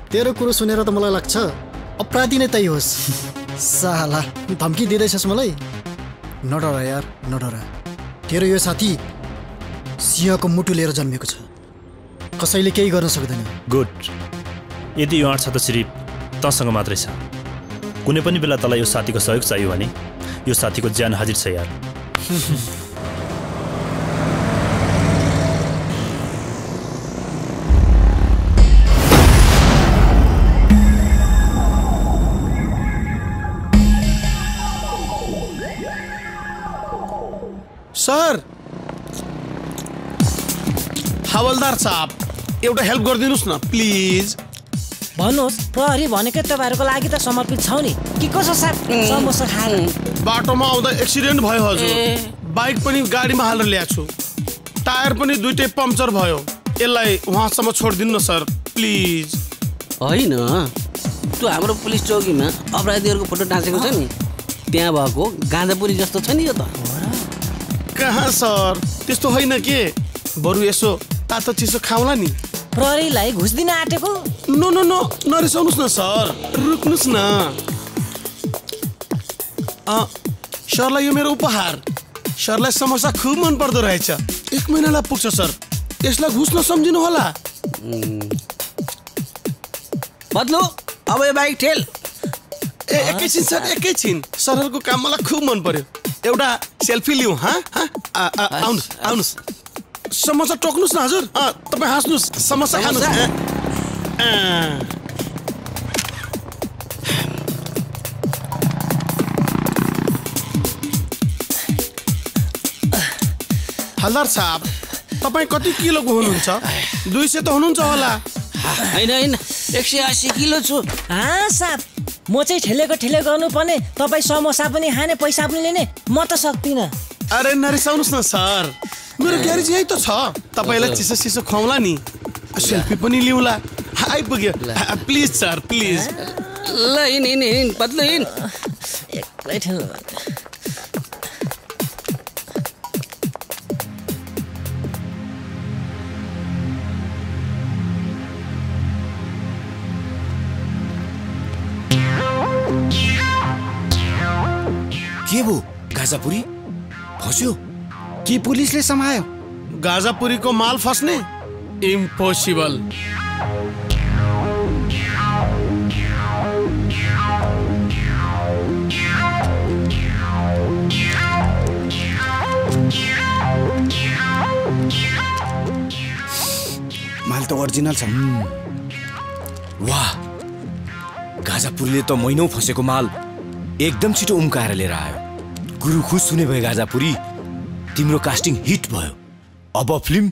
तेरो कुरो सुनेर त मलाई लाग्छ अपराधी नै तै होस्। साला धम्की दिँदैछस् मलाई। नडर यार नडर तेरो यो साथी सिंहको मुटु लिएर जन्मेको छ। कसैले केही गर्न सक्दैन। गुड। यदि यो आँट छ त सिर्फ तँसँग मात्रै छ कुनै पनि बेला तँलाई यो साथीको सहयोग चाहियो भने यो साथीको ज्यान हाजिर छ यार। सर। हवलदार साहब एउटा हेल्प गरिदिनुहोस् न प्लिज भन्नुहोस् प्रहरी भनेकै तपाईँहरूको लागि त समर्पित छौ नि। कि कसो साथ समोसा खाएर बाटोमा आउँदा एक्सिडेन्ट भयो हजुर। बाइक पनि गाडीमा हालेर ल्याएको छु। टायर पनि दुइटै पम्चर भयो। यसलाई उहाँसम्म छोडिदिनु न सर प्लिज होइन। त्यो हाम्रो पुलिस चौकीमा अपराधीहरूको फोटो टाँसेको छ नि। त्यहाँ भएको गाँजापुरी जस्तो छ नि यो त। कहाँ सर? त्यस्तो होइन के? बरु यसो तातो चिसो खाउँला नि। प्रहरीलाई घुस दिन आँटेको? नो नो नो नरिसाउनुहोस् न सर। रुक्नुहोस् न। अँ, सरलाई यो मेरो उपहार। सरलाई समोसा खुब मन पर्दो रहेछ। एक महिनालाई पुग्छ सर। यसलाई घुस नसम्झिनु होला। बदलु अब यो बाइक ठेल। ए एकैछिन सर एकैछिन सरहरूको काम मलाई खुब मन पर्यो एउटा सेल्फी लिउँ आउनुहोस् आउनुहोस्। समोसा टोक्नुहोस् न हजुर। अँ, तपाईँ हाँस्नुहोस्। समोसा खानुहोस्। हल्दार साहब तपाईँ कति किलोको हुनुहुन्छ? दुई सय त हुनुहुन्छ होला। होइन होइन। एक सय अस्सी किलो छु। हाँ साप म चाहिँ ठेलेको ठेले गर्नुपर्ने। तपाईँ समोसा पनि खाने पैसा पनि लिने। म त सक्दिनँ। अरे नरिसाउनुहोस् न सर। मेरो ग्यारेज यही त छ। तपाईँलाई चिसो चिसो खुवाउँला नि। सेल्फी पनि लिउँला। आइपुग्यो। Please sir please. ल हिँड हिँड हिँड बदलु हिँड। एक्लै ठेल्नु के भो? गाजापुरी? फस्यो? कि पुलिसले समायो? गाजापुरीको माल फस्ने? इम्पोसिबल माल त ओरिजिनल छ। वाह! गाजापुरीले त महिनौ फसेको माल। एकदम छिटो उम्काएर लिएर आयो। गुरु खुस हुने भयो गाजापुरी तिम्रो कास्टिङ हिट भयो। अब फिल्म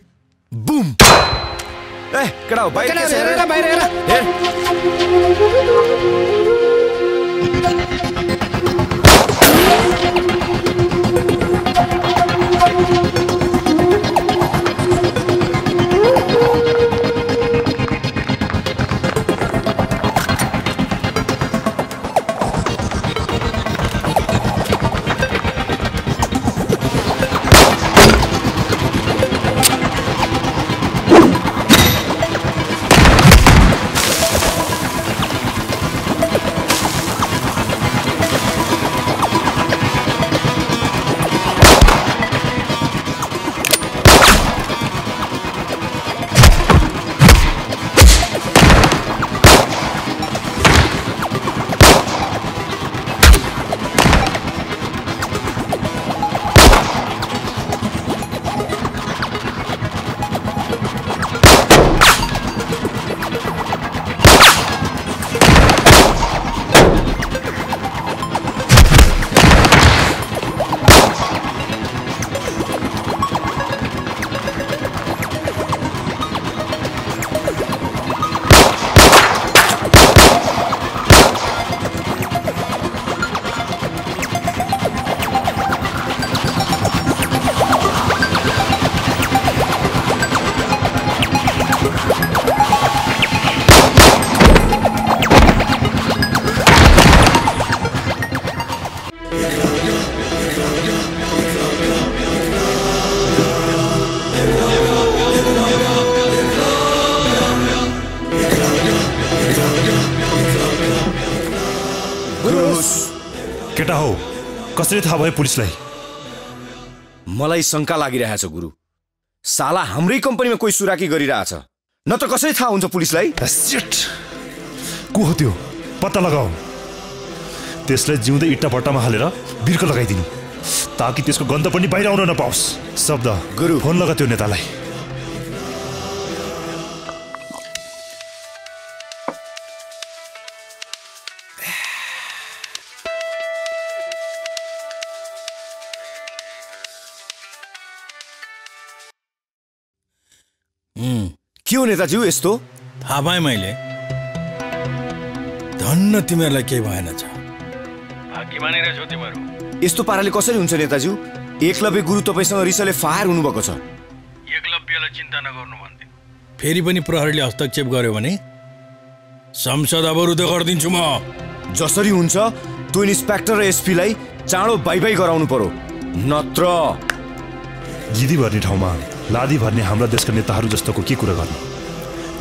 बुम ए केटा हो बाहिर के छ? हेर, कसरी थाहा भयो पुलिसलाई। मलाई शङ्का लागिरहेछ गुरु। साला हाम्रै कम्पनीमा कोही सुराकी गरिरहेछ। न त कसरी थाहा हुन्छ पुलिसलाई? को हो त्यो? पत्ता लगाऊ। त्यसलाई जिउँदै इट्टा भट्टामा हालेर बिर्को लगाइदिनु। ताकि त्यसको गन्ध पनि बाहिर आउन नपाओस्। शब्द। गुरु। फोन लगा त्यो नेतालाई। के हो नेताज्यू यस्तो? थाहा पाएँ मैले। धन्न तिमीहरूलाई केही भएन छ। यस्तो पाराले कसरी हुन्छ नेताज्यू एकलव्य गुरु तपाईँसँग रिसले फायर हुनुभएको छ। मलाई चिन्ता नगर्नु भन्थे फेरि पनि प्रहरीले हस्तक्षेप गर्यो भने? संसद अवरुद्ध गरिदिन्छु म। जसरी हुन्छ त्यो इन्सपेक्टर र एसपीलाई चाँडो बाई बाई गराउनु पर्यो। नत्र। जिदी भर्ने ठाउँमा लादी भर्ने हाम्रा देशका नेताहरू जस्तोको के कुरा गर्नु?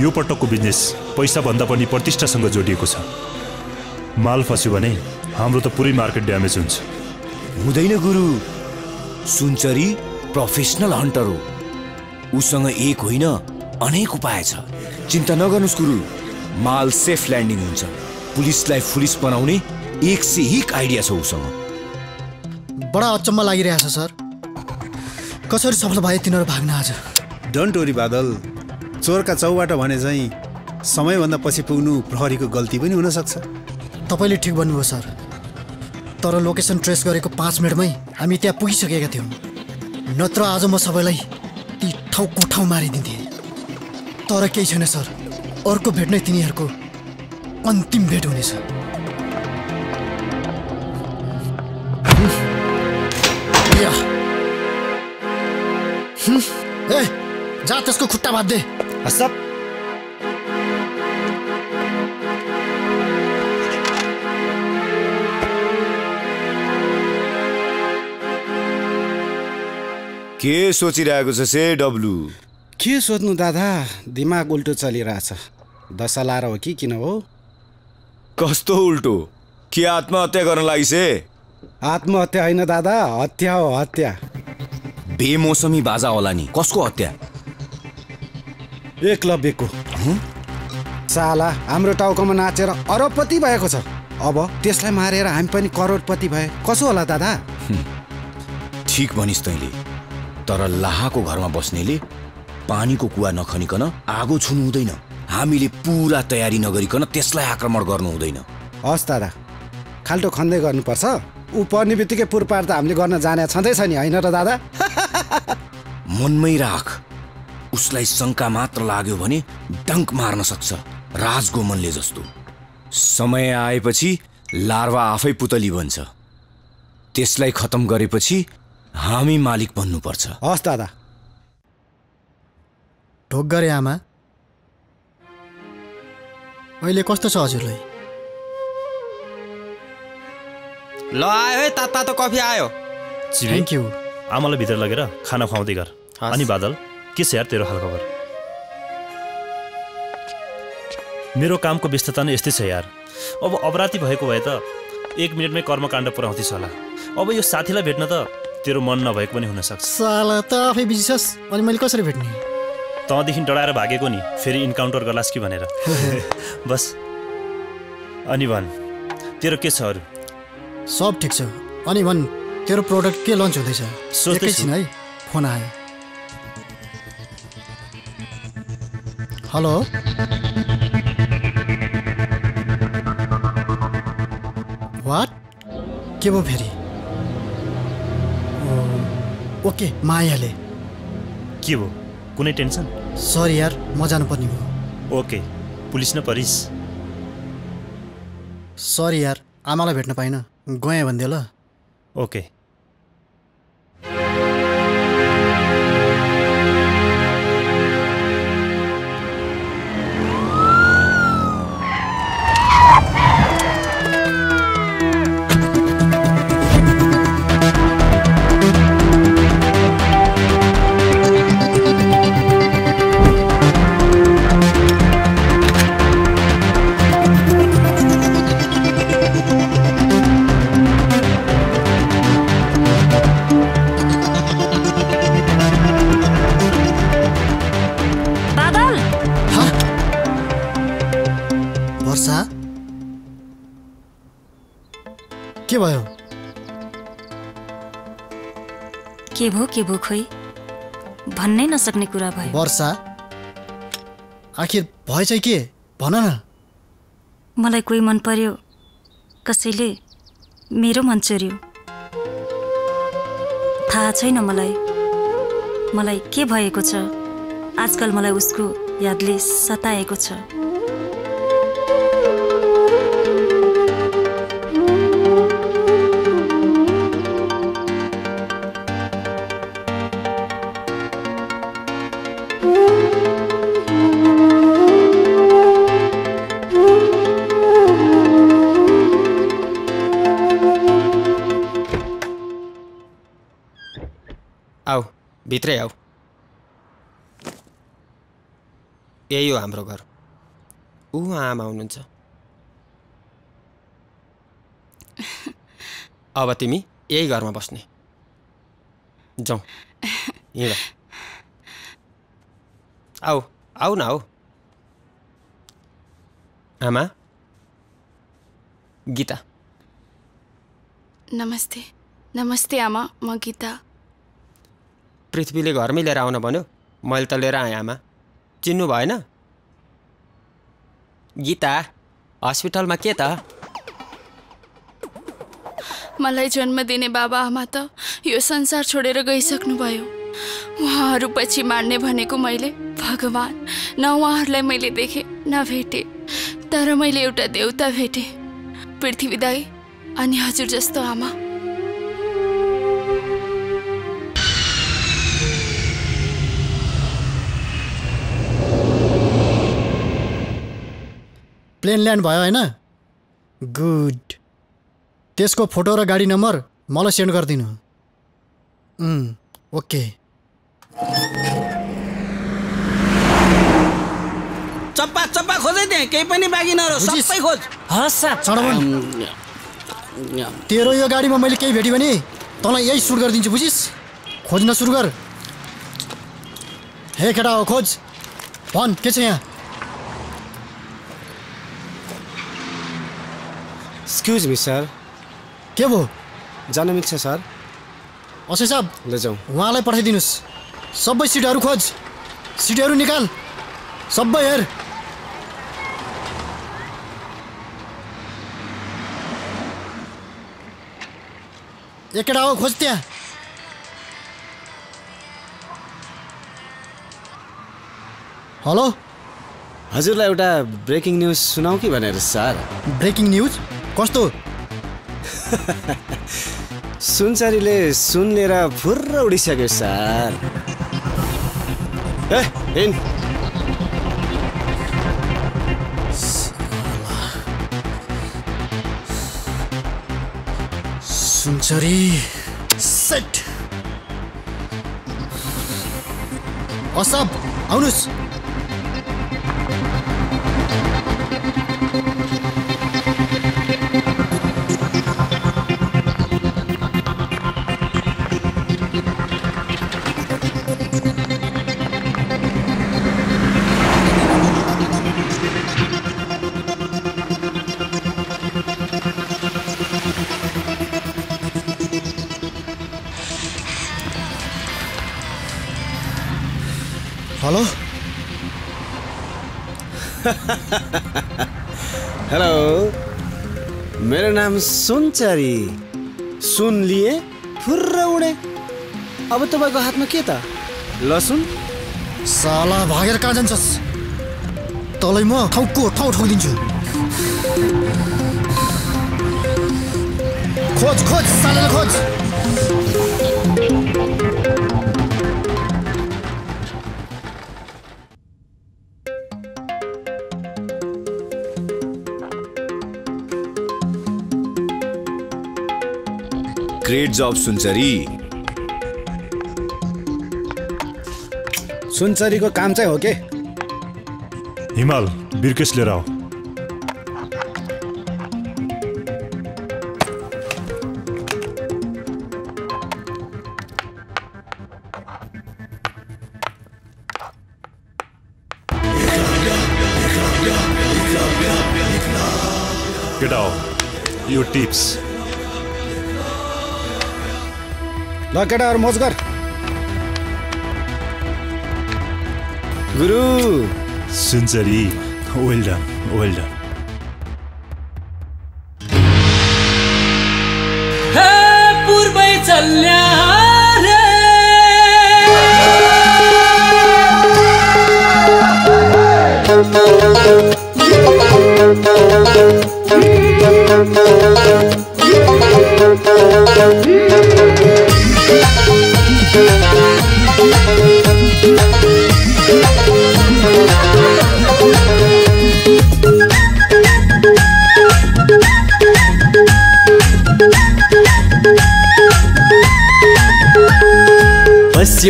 यो पटकको बिजनेस पैसाभन्दा पनि प्रतिष्ठासँग जोडिएको छ। माल फस्यो भने हाम्रो त पुरै मार्केट ड्यामेज हुन्छ। हुँदैन गुरु। सुनचरी प्रोफेसनल हन्टर हो। उसँग एक होइन अनेक उपाय छ। चिन्ता नगर्नुहोस् गुरु। माल सेफ ल्यान्डिङ हुन्छ। पुलिसलाई पुलिस बनाउने एक से एक आइडिया छ उसँग। बडा अचम्म लागिरहेछ सर। कसरी सफल भए तिनीहरू भाग्न आज? डोन्ट वरी बादल चोरका चौबाट भने चाहिँ समयभन्दा पछि पुग्नु प्रहरीको गल्ती पनि हुनसक्छ। तपाईँले ठिक भन्नुभयो सर। तर लोकेसन ट्रेस गरेको पाँच मिनटमै हामी त्यहाँ पुगिसकेका थियौँ। नत्र आज म सबैलाई ती ठाउँको ठाउँ मारिदिन्थेँ। तर केही छैन सर। अर्को भेट नै तिनीहरूको अन्तिम भेट हुनेछ या। हुँ, ए जा त्यसको खुट्टा बाँध्दे हस्सप के सोचिरहेको छ से डब्लु के सोध्नु दादा? दिमाग उल्टो चलिरहेछ। दशा लाएर हो कि किन हो? कस्तो उल्टो? के आत्महत्या गर्न लागि से? आत्महत्या होइन दादा हत्या हो हत्या। बेमौसमी बाजा होला नि। कसको हत्या? एकलव्यको साला हाम्रो टाउकोमा नाचेर अरबपति भएको छ। अब त्यसलाई मारेर हामी पनि करोडपति भए कसो होला दादा? ठिक भनिस् तैँले। तर लाहाको घरमा बस्नेले पानीको कुवा नखनिकन आगो छुनु हुँदैन। हामीले पुरा तयारी नगरिकन त्यसलाई आक्रमण गर्नु हुँदैन। हस् दादा। खाल्टो खन्दै गर्नुपर्छ। ऊ पर्ने बित्तिकै पुरपार त हामीले गर्न जाने छँदैछ नि होइन र दादा? मनमै राख। उसलाई शङ्का मात्र लाग्यो भने डङ्क मार्न सक्छ राजगोमनले जस्तो। समय आएपछि लार्वा आफै पुतली बन्छ। त्यसलाई खतम गरेपछि हामी मालिक बन्नुपर्छ। हस् दादा। ढोक गरे आमा। अहिले कस्तो छ हजुरलाई? ल आयो है तात तातो कफी आयो। थ्याङ्क यू आमालाई भित्र लगेर खाना खुवाउँदै गर। अनि बादल के छ यार तेरो हालखबर? मेरो कामको व्यस्तता नै यस्तै छ यार। अब अपराधी भएको भए त एक मिनटमै कर्मकाण्ड पुऱ्याउँथेछ होला। अब यो साथीलाई भेट्न त तेरो मन नभएको पनि हुनसक्छ साला त आफै बिजी छस् अनि मैले कसरी भेट्ने? तँदेखि डराएर भागेको नि फेरि इन्काउन्टर गर्लास् कि भनेर। बस। अनि भन् तेरो के छ अरू? सब ठिक छ। अनि भन् तेरो प्रोडक्ट के लन्च हुँदैछ। एकैछिन है फोन आयो। हेलो? वाट के भयो फेरि? ओके मायाले के भयो? कुनै टेन्सन? सरी यार म जानुपर्ने भयो। ओके पुलिस न परिस। सरी यार आमालाई भेट्न पाइनँ। गएँ भनिदियो ल। ओके। के भो के भो खोइ भन्नै नसक्ने कुरा भयो। वर्षा आखिर चाहिँ के? भन न। मलाई कोही मन पर्यो? कसैले? मेरो मन चोर्यो। थाहा छैन मलाई। मलाई के भएको छ? आजकल मलाई उसको यादले सताएको छ। भित्रै आऊ। यही हो हाम्रो घर। ऊ आमा हुनुहुन्छ। अब तिमी यही घरमा बस्ने। जाउँ। हिँड आऊ आऊ न आऊ। आमा। गीता। नमस्ते। नमस्ते आमा म गीता। पृथ्वीले घरमै लिएर आउन भन्यो मैले त लिएर आएँ आमा। चिन्नु भएन? गीता हस्पिटलमा के त? मलाई जन्म दिने बाबा आमा त यो संसार छोडेर गइसक्नुभयो। उहाँहरू पछि मार्ने भनेको मैले भगवान् न उहाँहरूलाई मैले देखेँ न भेटेँ। तर मैले एउटा देउता भेटेँ। पृथ्वी दाई अनि हजुर जस्तो आमा। प्लेन ल्यान्ड भयो होइन? गुड। त्यसको फोटो र गाडी नम्बर मलाई सेन्ड गरिदिनु। ओके। चप्पा चप्पा खोजै त्यहाँ केही पनि बाँकी नरह? सबै खोज। हस्। तेरो यो गाडीमा मैले केही भेटेँ भने तँलाई यही सुट गरिदिन्छु बुझिस्? खोज्न सुरु गर। हे केटा हो खोज। भन के छ यहाँ? एक्सक्युज मी सर के भयो जान मिल्छ सर असै साहब लैजाउँ उहाँलाई पठाइदिनुहोस् सबै सिटहरू खोज सिटहरू निकाल सबै हेर एकटा हो खोज त्यहाँ हेलो हजुरलाई एउटा ब्रेकिङ न्युज सुनाऊ कि भनेर सर ब्रेकिङ न्युज कस्तो? सुनचरीले सुन लिएर फुर्र उडिसक्यो सर। ए हिँड। सेट। असब आउनुहोस्। हेलो मेरो नाम सुनचरी। सुन लिए फुर्र उडे। अब तपाईँको हातमा के त लसुन साला भागेर कहाँ जान्छस्? तँलाई म ठाउँको ठाउँ ठोकिदिन्छु। खोज खोज सालालाई खोज। जब सुनचरी। सुनचरीको काम चाहिँ हो के? हिमाल बिर्केस लिएर आऊ ल केटाहरू मोज गर। गुरु। सुनचरी वेल डन वेल डन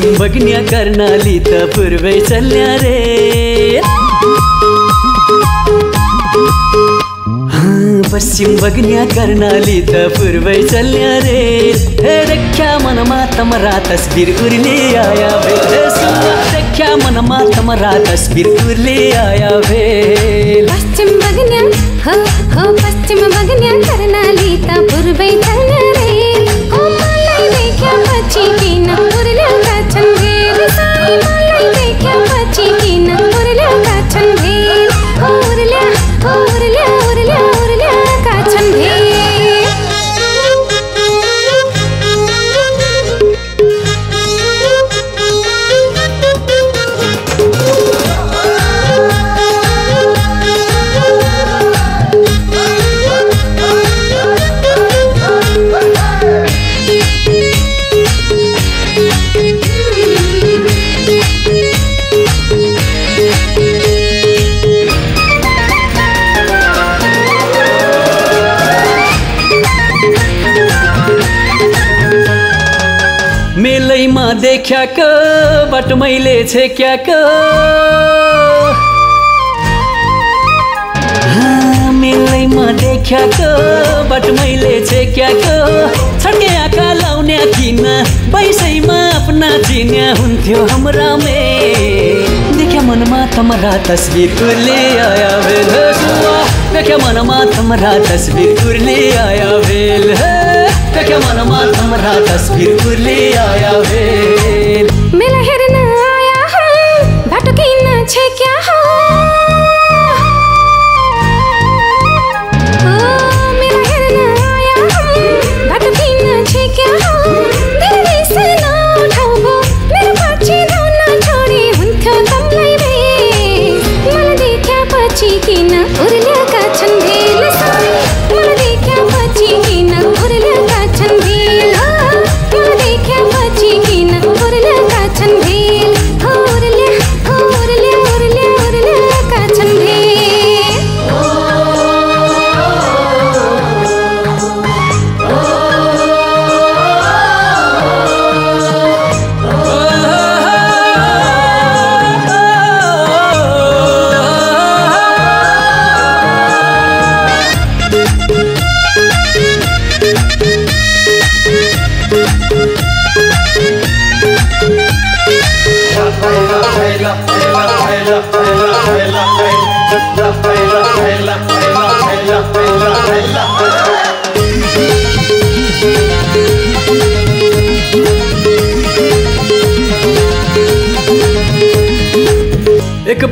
बग्न्या कर्णाली त पूर्वै चल्या रे। हाँ, पश्चिम बग्न्या कर्णाली त पूर्वै चल्या रे। हे रख्या मनमा तमरा तस्बिर उर्ले आया हे सुनमा रख्या मनमा तमरा तस्बिर उर्ले आया भेल पश्चिम बग्न्या हो हो पश्चिम बग्न्या देख्याको बाट मैले छेक्याको हाँ, मेलैमा देख्याको बाट मैले छेक्याको छड्के आँखा लाउने किन पैसैमा आफ्ना चिन्या हुन्थ्यो हाम्रा मे देख्या मनमा तमरा तस्बिर उर्ले आया हे सुवा देख्या मनमा तमरा तस्बिर उर्ले आया भेल हे देख्या मनमा तमरा तस्बिर उर्ले आया भेल मेला हेर्न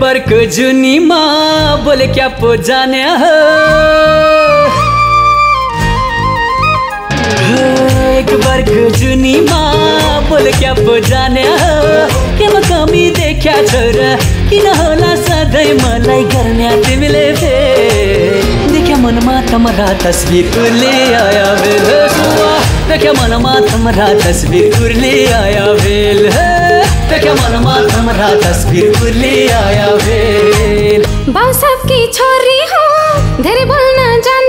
एक बार को जुनी माँ बोले क्या पो जाने हो? एक बार को जुनी माँ बोले क्या पो जाने हो? के म कमी देख्या छोरा किन होला सधैँ मलाई गर्ने तिमीले फे? देख्या मनमा तमरा तस्बिर उर्ले आया सुवा। देख्या मनमा तमरा तस्बिर उर्ले आया भेल हे देख्या मनमा तमरा तस्बिर उर्ले आया भेल बाउ सबकी छोरी हो धेरै बोल्न जान्दिन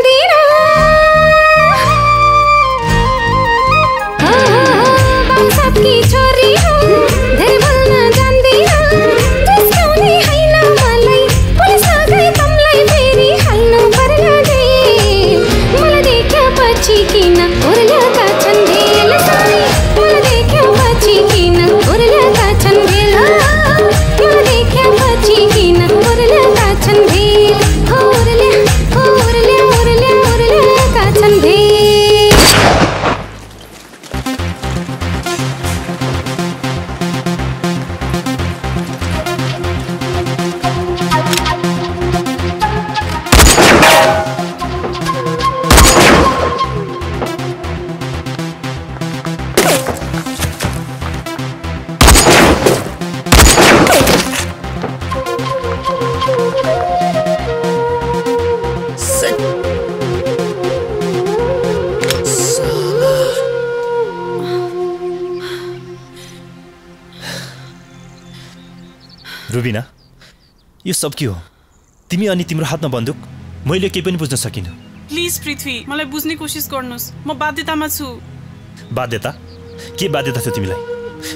सब के हो? तिमी अनि तिम्रो हातमा बन्दुक मैले केही पनि बुझ्न सकिनँ। प्लिज पृथ्वी मलाई बुझ्ने कोसिस गर्नुहोस्। म बाध्यतामा छु। बाध्यता? के बाध्यता थियो तिमीलाई?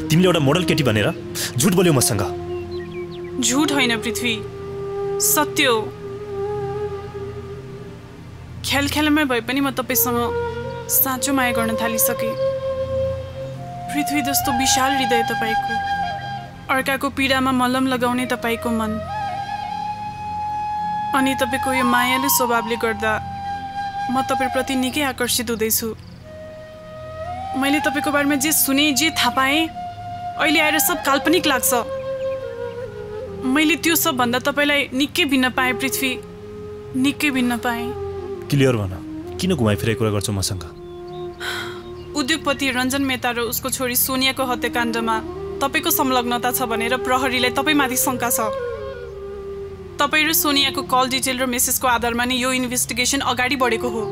तिमीले एउटा मोडल केटी भनेर झुट बोल्यौ मसँग। झुट होइन पृथ्वी। सत्य हो। ख्याल ख्यालमै भए पनि म तपाईँसँग साँचो माया गर्न थालिसकेँ। पृथ्वी जस्तो विशाल हृदय तपाईँको। अर्काको पीडामा मलम लगाउने तपाईँको मन। अनि तपाईँको यो मायालु स्वभावले गर्दा म तपाईँप्रति निकै आकर्षित हुँदैछु। मैले तपाईँको बारेमा जे सुने जे थाहा पाएँ अहिले आएर सब काल्पनिक लाग्छ। मैले त्यो सबभन्दा तपाईँलाई निकै भिन्न पाएँ पृथ्वी। निकै भिन्न पाएँ। क्लियर भन किन घुमाइफिराइ कुरा गर्छौ मसँग? उद्योगपति रञ्जन मेहता र उसको छोरी सोनियाको हत्याकाण्डमा तपाईँको संलग्नता छ भनेर प्रहरीलाई तपाईँमाथि शङ्का छ। तपाईँ र सोनियाको कल डिटेल र मेसेजको आधारमा नै यो इन्भेस्टिगेसन अगाडि बढेको हो।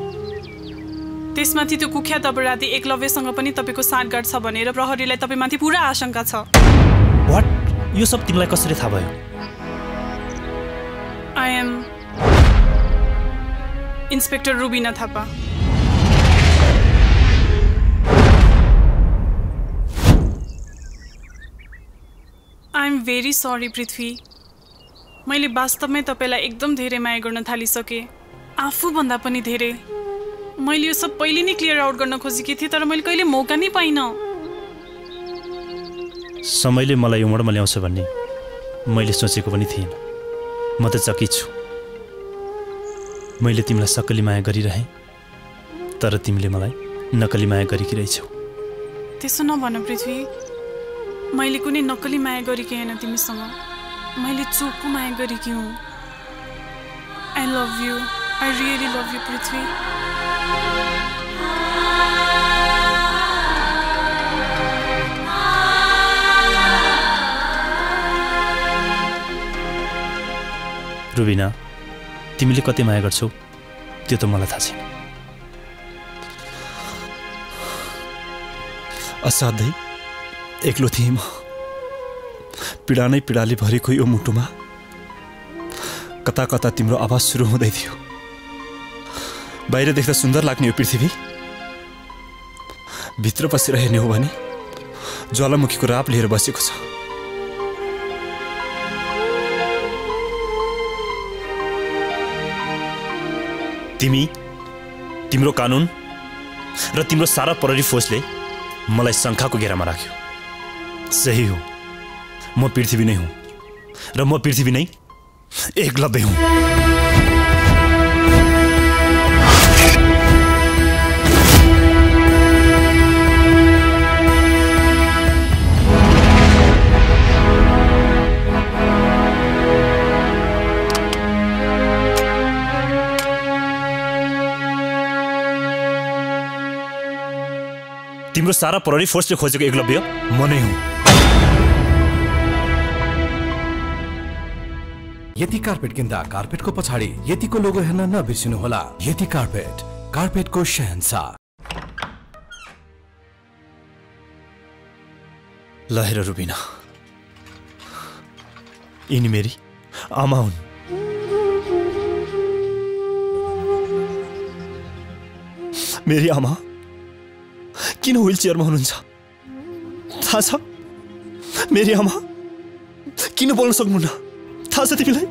त्यसमाथि त्यो कुख्यात अपराधी एकलव्यसँग पनि तपाईँको साँठगाँठ छ भनेर प्रहरीलाई तपाईँमाथि पुरा आशंका छ। वाट यो सब तिमीलाई कसरी थाहा भयो? I am inspector Rubina Thapa I am very sorry Prithvi मैले वास्तवमै तपाईँलाई एकदम धेरै माया गर्न थालिसकेँ। आफूभन्दा पनि धेरै। मैले यो सब पहिले नै क्लियर आउट गर्न खोजेकी थिएँ तर मैले कहिले मौका नै पाइनँ। समयले मलाई यो मोडमा ल्याउँछ भन्ने मैले सोचेको पनि थिइनँ म त चकित छु। मैले तिमीलाई सक्कली माया गरिरहेँ तर तिमीले मलाई नकली माया गरेकी रहेछौ त्यसो नभन पृथ्वी मैले कुनै नक्कली माया गरेकी होइन तिमीसँग। मैले चोखो माया गरेकी हुँ I love you I really love you Prithvi Rubina तिमीले कति माया गर्छौ त्यो त मलाई थाहा छैन। असाध्यै एक्लो थिएँ म। पीडा नै पीडाले भरेको यो मुटुमा कता कता तिम्रो आवाज सुरु हुँदै थियो। बाहिर देख्दा सुन्दर लाग्ने यो पृथ्वी। भित्र बसेर हेर्ने हो भने ज्वालामुखीको राप लिएर बसेको छ। तिमी तिम्रो कानुन र तिम्रो सारा प्रहरी फोर्सले मलाई शङ्खाको घेरामा राख्यो। सही हो। म पृथ्वी नै हुँ र म पृथ्वी नै एकलव्य हुँ। तिम्रो सारा प्रहरी फोर्सले खोजेको एकलव्य म नै हुँ। यति कार्पेट किन्दा कार्पेटको पछाडि यतिको लोगो हेर्न नबिर्सिनुहोला। यति कार्पेट कार्पेटको शहनसा ल हेर रुबिना। यिनी मेरी आमा हुन्। मेरी आमा किन व्हिल चेयरमा हुनुहुन्छ? थाहा छ? मेरी आमा किन बोल्न सक्नुहुन्न? थाहा छ तिमीलाई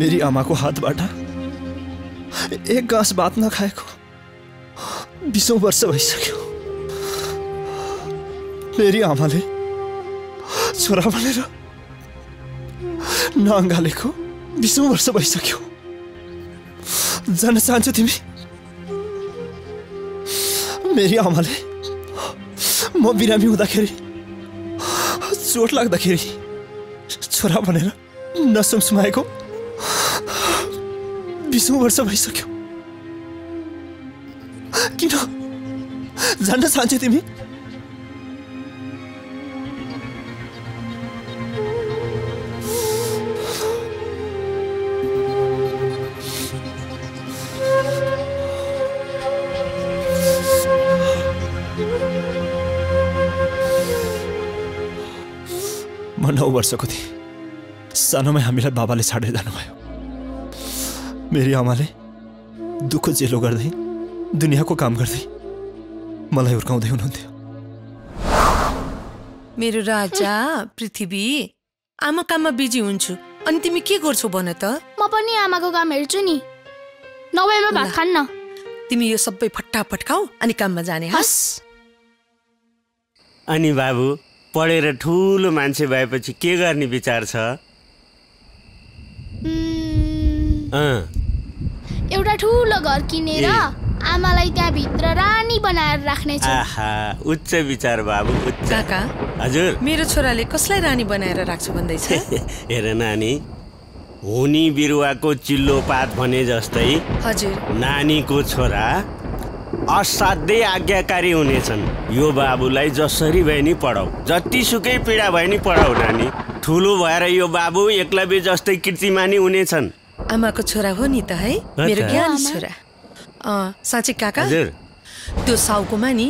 मेरी आमाको हातबाट एक गाँस भात नखाएको बिसौँ वर्ष भइसक्यो मेरी आमाले छोरा भनेर नअँगालेको बिसौँ वर्ष भइसक्यो। जान चाहन्छु तिमी। मेरी आमाले म बिरामी हुँदाखेरि चोट लाग्दाखेरि छोरा भनेर नसुमसुमाएको बिसौँ वर्ष भइसक्यो। किन? जान्न चाहन्छौ तिमी? वर्षको थिएँ। सानोमै हामीलाई बाबाले छाडेर जानुभयो। मेरी आमाले दुःख जेलो गर्दै दुनियाँको काम गर्दै मलाई हुर्काउँदै हुनुहुन्थ्यो। मेरो राजा पृथ्वी आमा काममा बिजी हुन्छु। अनि तिमी के गर्छौ भन त? म पनि आमाको काम हेर्छु नि। नभएमा भात खान्न। तिमी यो सबै फटाफट खाऊ अनि काममा जाने हस्। अनि बाबु पढेर ठुलो मान्छे भएपछि के गर्ने विचार छ? अँ, एउटा ठुलो घर किनेर आमालाई त्यहाँभित्र रानी बनाएर राख्नेछु आहा उच्च विचार बाबु उच्च। काका हजुर। मेरो छोराले कसलाई रानी बनाएर राख्छु भन्दैछ? हेर नानी हुनी बिरुवाको चिल्लो पात भने जस्तै हजुर। नानीको छोरा असाध्यै आज्ञाकारी हुनेछन्। यो बाबुलाई जसरी भए नि पढाऊ जतिसुकै पीडा भए नि पढाऊ नानी। ठुलो भएर यो बाबु एकलव्य जस्तै कीर्तिमानी हुनेछन्। आमाको छोरा हो नि त है? मेरो। ज्ञानी। छोरा। साँच्ची काका? हजुर। त्यो साउकोमा नि।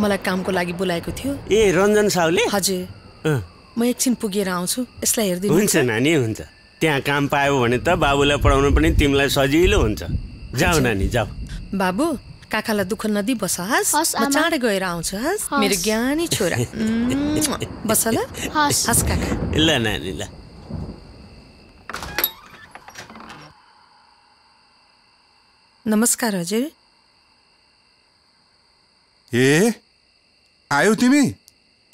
मलाई कामको लागि बोलाएको थियो। ए रञ्जन साउले? हजुर। म एकछिन पुगेर आउँछु यसलाई हेरिदिनु हुन्छ। नानी हुन्छ। त्यहाँ काम पायो भने त बाबुलाई पढाउनु पनि तिमीलाई सजिलो हुन्छ। जाऊ नानी जाऊ। बाबु काकालाई दुःख नदी बस हस् म आमा। चाँडै गएर आउँछु हस्। मेरो ज्ञानी छोरा। बस ल। हस् काका। ल नानी ल। नमस्कार हजुर। ए आयौ तिमी।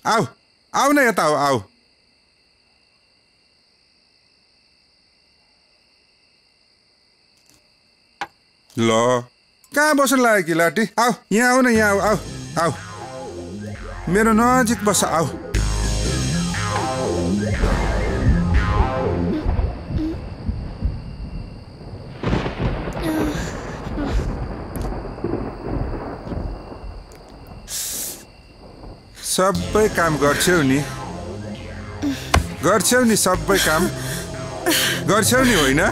आऊ आऊ न यता आऊ। ल। कहाँ बस्नु लाग्यो कि लाटी आऊ यहाँ आऊ न यहाँ आऊ आऊ आऊ। मेरो नजिक बस आऊ। सबै काम गर्छौ नि। गर्छौ नि सबै काम। गर्छौ नि होइन?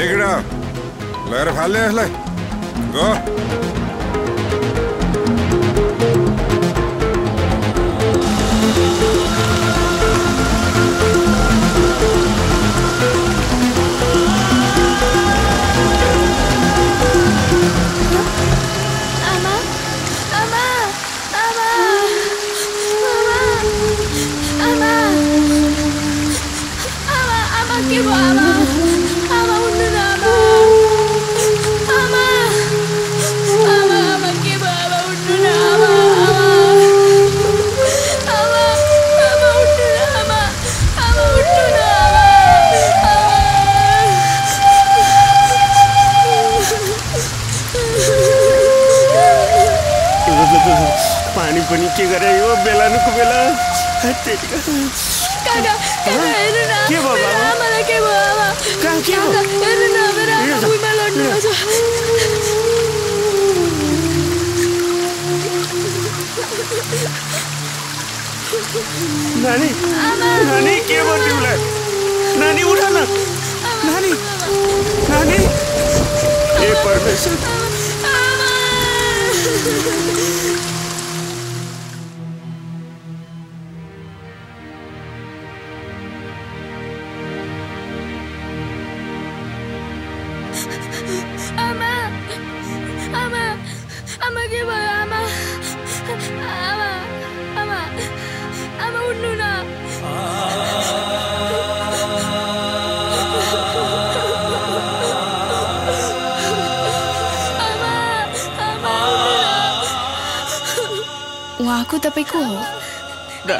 एकडा लगेर फाल्ने यसलाई गो पानी पनि के गरे यो बेला त्यतिका काका काका हेर्नु न के भयो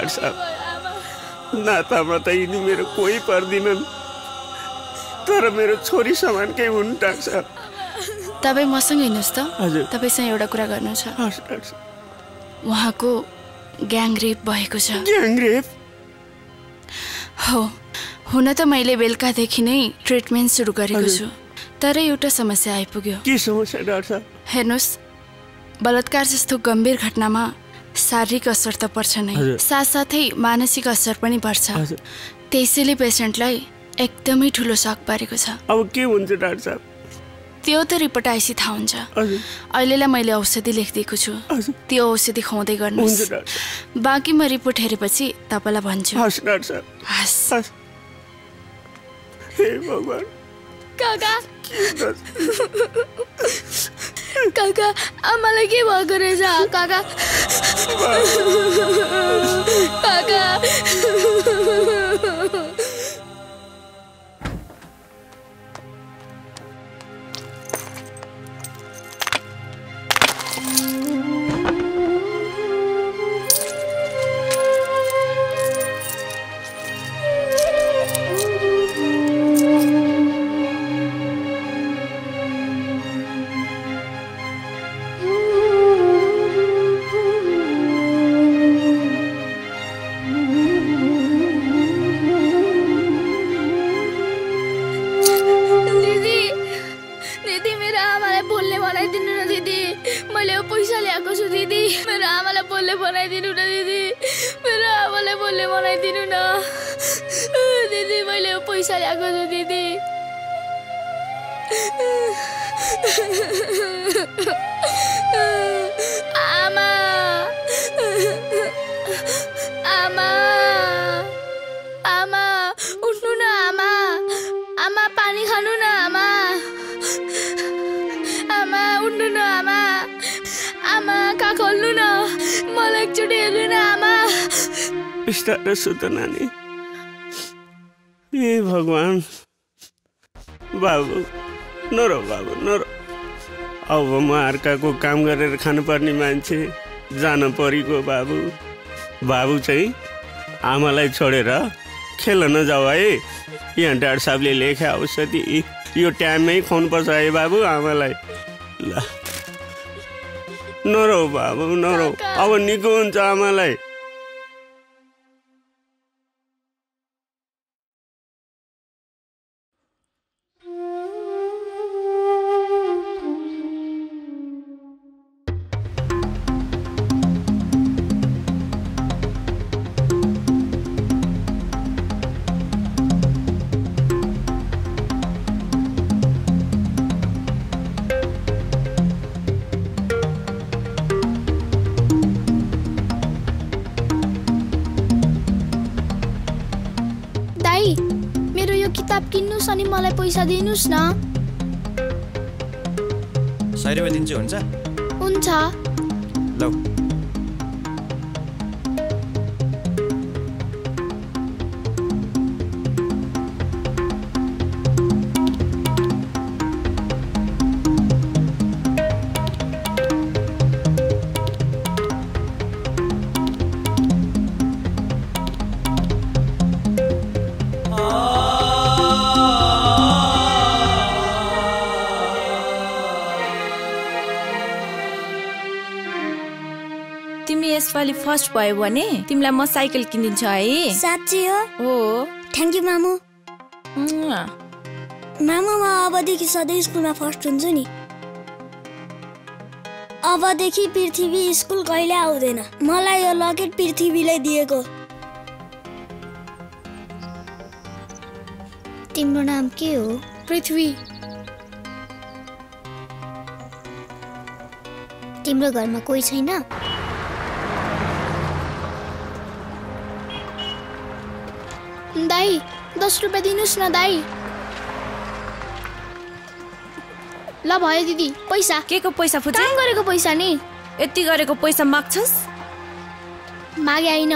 डाक्टर साहब। नातामा त यिनी मेरो कोही पर्दिनन् तर मेरो छोरी समानकै हुन् डाक्टर साहब। तपाईँ मसँग हिँड्नुहोस् त? हजुर। तपाईँसँग एउटा कुरा गर्नु छ उहाँको ग्याङ रेप भएको छ ग्याङ रेप हो? हुन त मैले बेलुकादेखि नै ट्रिटमेन्ट सुरु गरेको। छु तर एउटा समस्या आइपुग्यो के समस्या डाक्टर साहब? हेर्नुहोस् बलात्कार जस्तो गम्भीर घटनामा शारीरिक असर त पर्छ नै। साथसाथै मानसिक असर पनि पर्छ। त्यसैले पेसेन्टलाई एकदमै ठुलो सक पारेको छ। अब के हुन्छ डाक्टर साहब? त्यो त रिपोर्ट आएपछि थाहा हुन्छ। हजुर। अहिलेलाई मैले औषधि लेखिदिएको छु। त्यो औषधि खुवाउँदै गर्नुहोस्। डाक्टर बाँकी म रिपोर्ट हेरेपछि तपाईँलाई भन्छु। हस् डाक्टर साहब हस् हे भगवान् काका काका आमालाई के बिस्तारै सुत नानी। ए भगवान् बाबु नरो बाबु नरो। अब म अर्काको काम गरेर खानुपर्ने मान्छे जान परेको बाबु। बाबु चाहिँ आमालाई छोडेर खेल्न नजाऊ है। यहाँ डाक्टर साहबले लेखे औषधि यो टाइममै खुवाउनुपर्छ है बाबु आमालाई। ल। नरौ बाबु नरौ। अब निको हुन्छ आमालाई। दिनुहोस् न। दिन्छु हुन्छ। यसपालि फर्स्ट भयो भने तिमीलाई म साइकल किनिदिन्छु है। साँच्ची हो? Thank you मामु। मामु म अबदेखि सधैँ स्कुलमा फर्स्ट हुन्छु नि। अबदेखि पृथ्वी स्कुल कहिले आउँदैन। मलाई यो लकेट पृथ्वीले दिएको। तिम्रो नाम के हो? पृथ्वी। तिम्रो घरमा कोही छैन? दाई दस रुपियाँ दिनुहोस् न दाई। ल भयो दिदी पैसा। के को पैसा फुचे काम गरेको पैसा नि। यति गरेको पैसा माग्छस्? मागे होइन।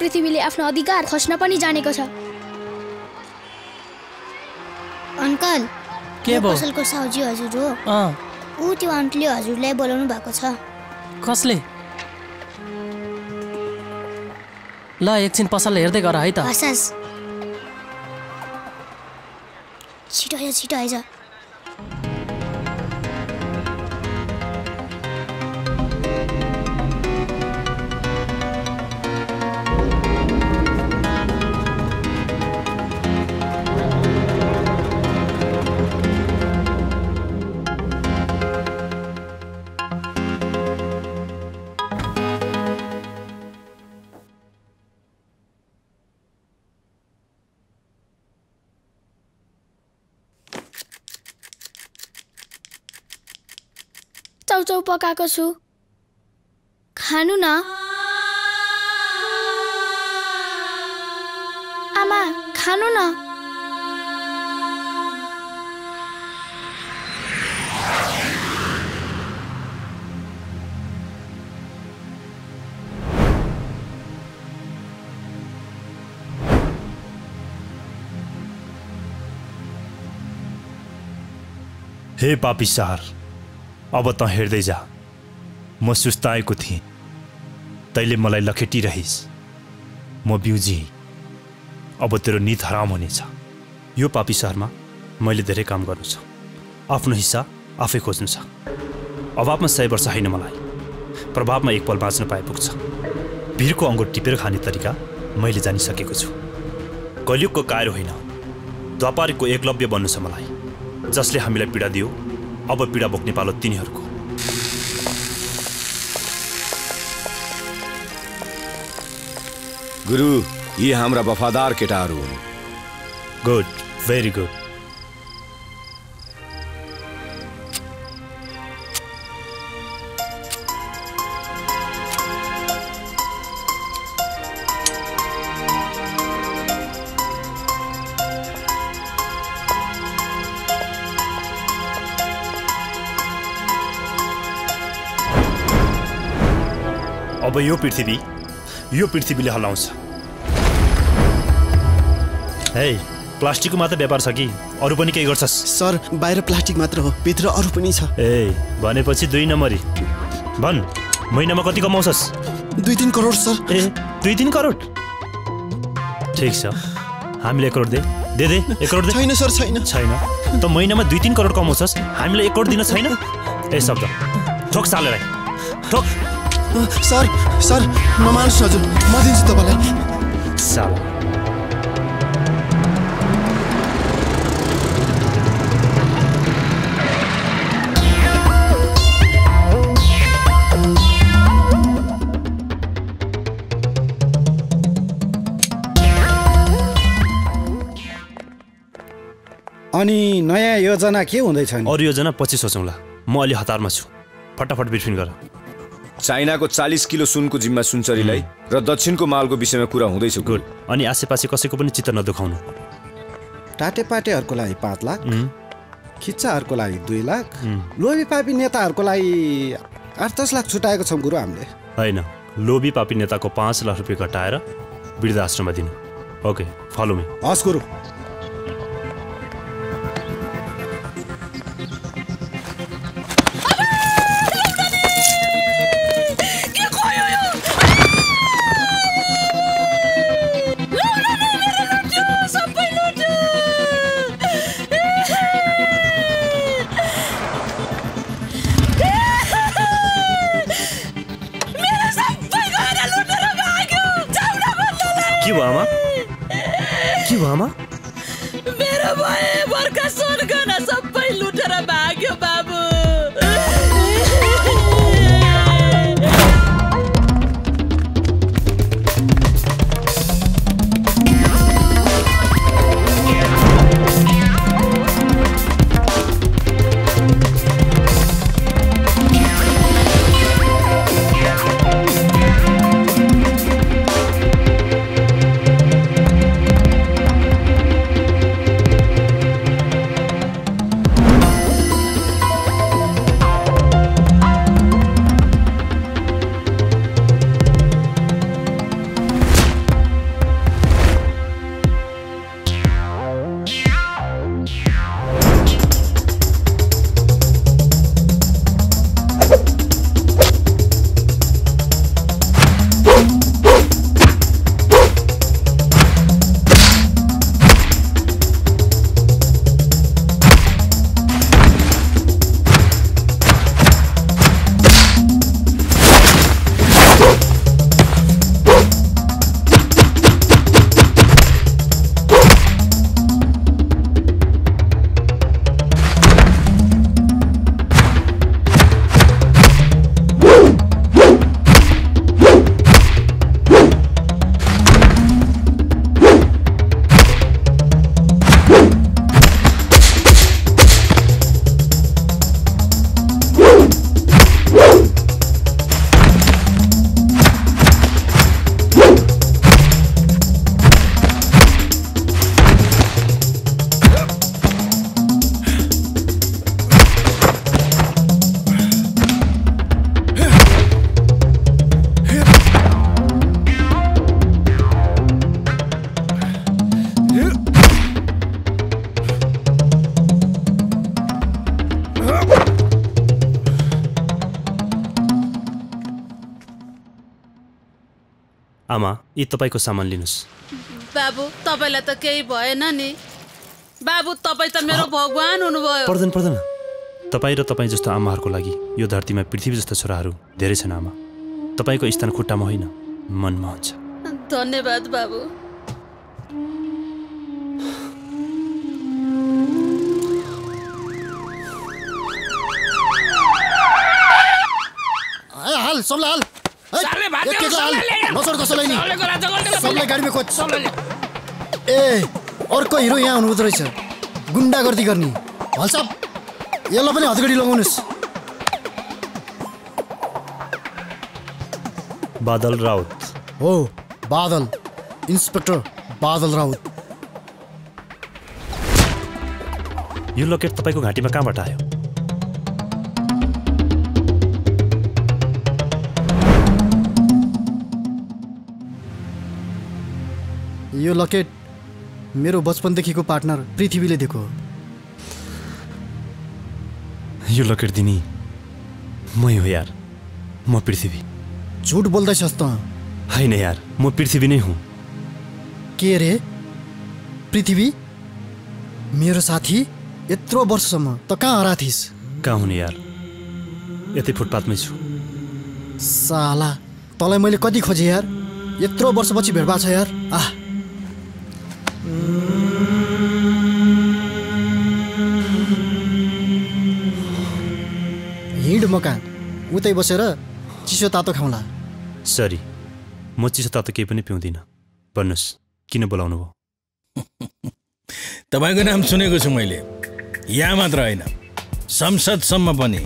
पृथ्वीले आफ्नो अधिकार खोज्न पनि जानेको छ। अङ्कल के? पसलको साउजी हजुर हो। अँ। ऊ त्यो आन्टीले हजुरलाई बोलाउनु भएको छ। कसले? ल एकछिन पसल हेर्दै गर है त। हस् हस्। छिटो आइज छिटो आइज चाउचाउ पकाएको छु। खानु न। आमा खानु न। हे पापी सहर अब त हेर्दै जा। म सुस्ताएको थिएँ। तैँले मलाई लखेटिरहिस् म बिउजी। अब तेरो निद हराम हुनेछ। यो पापी सहरमा मैले धेरै काम गर्नु छ। आफ्नो हिस्सा आफै खोज्नु छ। अभावमा सय वर्ष होइन मलाई। प्रभावमा एक पल बाँच्न पाए पुग्छ भिरको अङ्गुर टिपेर खाने तरिका मैले जानिसकेको छु। कलियुगको कायर होइन। द्वापारको एकलव्य बन्नु छ मलाई। जसले हामीलाई पीडा दियो अब पीडा बोक्ने पालो तिनीहरूको। गुरु यी हाम्रा वफादार केटाहरू हुन्। गुड भेरी गुड अब यो पृथ्वी यो पृथ्वीले हल्लाउँछ है प्लास्टिकको मात्र व्यापार छ कि? अरू पनि केही गर्छस्? सर बाहिर प्लास्टिक मात्र हो भित्र अरू पनि छ। ए भनेपछि दुई नम्बरी। भन् महिनामा कति कमाउँछस्? दुई तिन करोड सर। ए दुई तिन करोड? ठिक छ। हामीले एक करोड दे। दे दे एक करोड दे। छैन सर छैन। छैन। त महिनामा दुई तिन करोड कमाउँछस्? हामीलाई एक करोड दिन छैन? ए शब्द। ठोक सालेलाई। ठोक सर सर नमान्नुहोस् हजुर। म दिन्छु तपाईँलाई। साला। अनि नयाँ योजना के हुँदैछ अरू योजना पछि सोचौँला। म अलि हतारमा छु। फटाफट बिटफिन गर। चाइनाको चालिस किलो सुनको जिम्मा सुनचरीलाई र दक्षिणको मालको विषयमा कुरा हुँदैछ। गुड। अनि आसेपासे कसैको पनि चित्त नदुखाउनु। टाटेपाटेहरूको लागि पाँच लाख खिच्चाहरूको लागि दुई लाख। लोभी पापी नेताहरूको लागि आठ दस लाख छुटाएको छौँ गुरु हामीले। होइन। लोभी पापी नेताको पाँच लाख रुपियाँ घटाएर वृद्धाश्रममा दिनु। Okay follow me. हस् गुरु। तपाईँको सामान लिनुहोस्। बाबु तपाईँलाई त केही भएन नि। बाबु तपाईँ त मेरो भगवान हुनुभयो। पर्दैन पर्दैन तपाईँ र तपाईँ जस्तो आमाहरूको लागि यो धरतीमा पृथ्वी जस्तो छोराहरू धेरै छन् आमा। तपाईँको स्थान खुट्टामा होइन मनमा हुन्छ। धन्यवाद बाबु। ए, हाल सबलाई हाल। ए, सबलाई गाडीमा खोज। अर्को हिरो यहाँ आउनुहुँदो रहेछ गुन्डागर्दी गर्ने हल्साप यसलाई पनि हतगडी लगाउनुहोस् बादल राउत। हो बादल। इन्सपेक्टर बादल राउत। यो लकेट तपाईँको घाँटीमा कहाँबाट आयो यो लकेट मेरो बचपनदेखिको पार्टनर पृथ्वीले दिएको हो। यो लकेट दिने मै हो यार। म पृथ्वी। झुट बोल्दैछस् त। होइन यार म पृथ्वी नै हुँ। के रे? पृथ्वी? मेरो साथी? यत्रो वर्षसम्म त कहाँ हराथिस् कहाँ हुने यार? यतै फुटपाथमै छु। साला तँलाई मैले कति खोजेँ यार? यत्रो वर्षपछि भेट भएको छ यार। आह। हिँड मका। उतै बसेर चिसो तातो खाउँला। सरी म चिसो तातो केही पनि पिउँदिनँ। भन्नुहोस् किन बोलाउनु भयो तपाईँको नाम सुनेको छु मैले। यहाँ मात्र होइन। संसदसम्म पनि।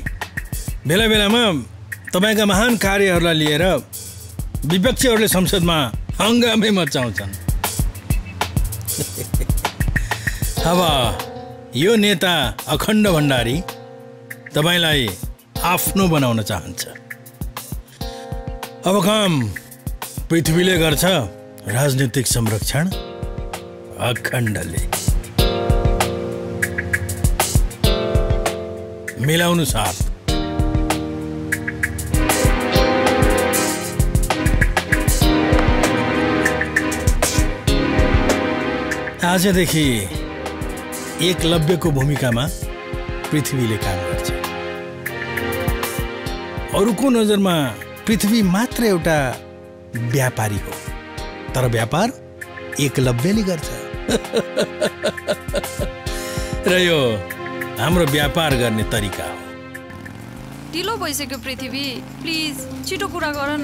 बेला बेलामा तपाईँका महान कार्यहरूलाई लिएर विपक्षीहरूले संसदमा हङ्गामै मचाउँछन् अब यो नेता अखण्ड भण्डारी तपाईँलाई आफ्नो बनाउन चाहन्छ। अब काम पृथ्वीले गर्छ राजनीतिक संरक्षण अखण्डले। मिलाउनु साथ। आजदेखि एकलव्यको भूमिकामा पृथ्वीले काम अरूको नजरमा पृथ्वी मात्र एउटा व्यापारी हो। तर व्यापार एकलव्यले गर्छ। र यो हाम्रो व्यापार गर्ने तरिका हो। ढिलो भइसक्यो पृथ्वी। प्लिज छिटो कुरा गर न।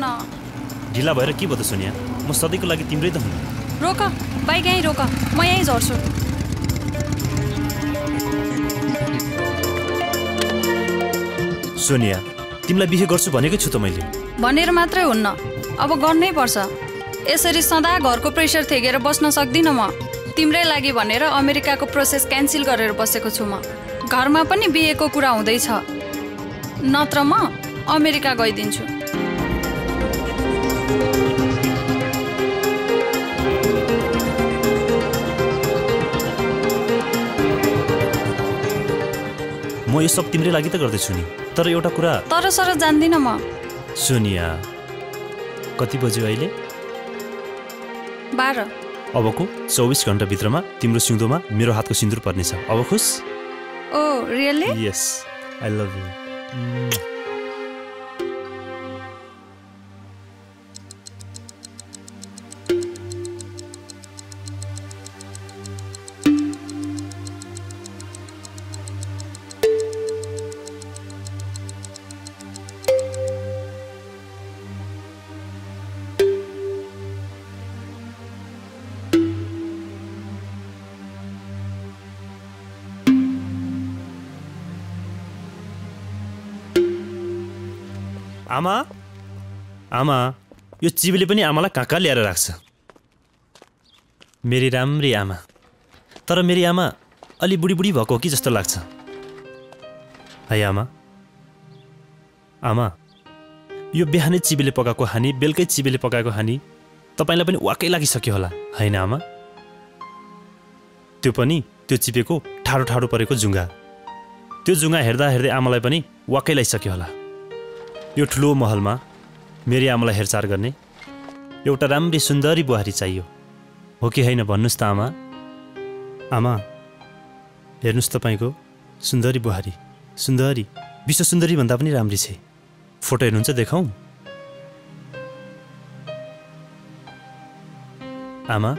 ढिला भएर के भयो त सोनिया? म सधैँको लागि तिम्रै त हुँ। रोक बाइक यहीँ रोक। म यहीँ झर्छु। सोनिया तिमीलाई बिहे गर्छु भनेकै छु त मैले। भनेर मात्रै हुन्न। अब गर्नै पर्छ। यसरी सदा घरको प्रेसर थेगेर बस्न सक्दिनँ म। तिम्रै लागि भनेर अमेरिकाको प्रोसेस क्यान्सल गरेर बसेको छु म। घरमा पनि बिहेको कुरा हुँदैछ। नत्र म अमेरिका गइदिन्छु। म यो सब तिम्रै लागि त गर्दैछु नि। तर एउटा कुरा तर सर जान्दिनँ म। सोनिया कति बज्यो अहिले? बाह्र। अबको चौबिस घन्टाभित्रमा तिम्रो सिउँदोमा मेरो हातको सिन्दुर पर्नेछ। अब खुस? ओ really yes I love you आमा? आमा यो चिबीले पनि आमालाई कहाँ ल्याएर राख्छ। मेरी राम्री आमा। तर मेरी आमा अलि बुढी बुढी भएको हो कि जस्तो लाग्छ। है आमा? आमा यो बिहानै चिबीले पकाएको हानी बेलुकै चिबीले पकाएको हानी तपाईँलाई पनि वाकै लागिसक्यो होला होइन आमा? त्यो पनि त्यो चिपेको ठाडो ठाडो परेको जुङ्गा। त्यो जुङ्गा हेर्दा हेर्दै आमालाई पनि वाकै लागिसक्यो होला। यो ठुलो महलमा मेरी आमालाई हेरचाह गर्ने एउटा राम्री सुन्दरी बुहारी चाहियो। हो कि होइन भन्नुहोस् त आमा? आमा हेर्नुहोस् तपाईँको सुन्दरी बुहारी। सुन्दरी विश्व सुन्दरी भन्दा पनि राम्री छ। फोटो हेर्नुहुन्छ देखाउँ। आमा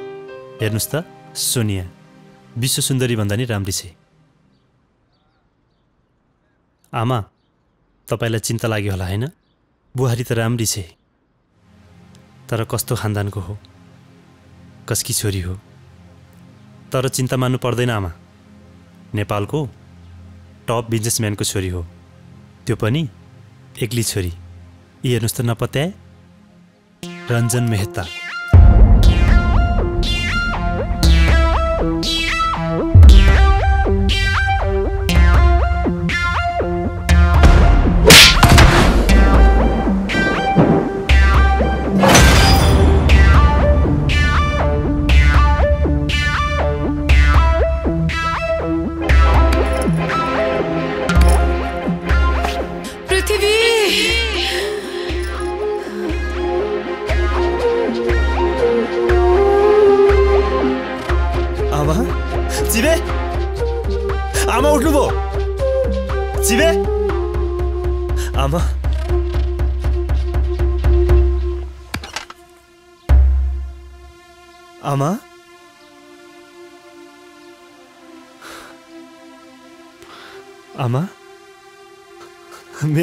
हेर्नुहोस् त सोनिया विश्व सुन्दरी भन्दा नि राम्री छ। आमा तपाईँलाई चिन्ता लाग्यो होला होइन? बुहारी त राम्री छ। तर कस्तो खानदानको हो? कसकी छोरी हो? तर चिन्ता मान्नु पर्दैन आमा। नेपालको टप बिजनेसम्यानको छोरी हो। त्यो पनि एक्ली छोरी। यी हेर्नुहोस् त नपत्याए। रञ्जन मेहता।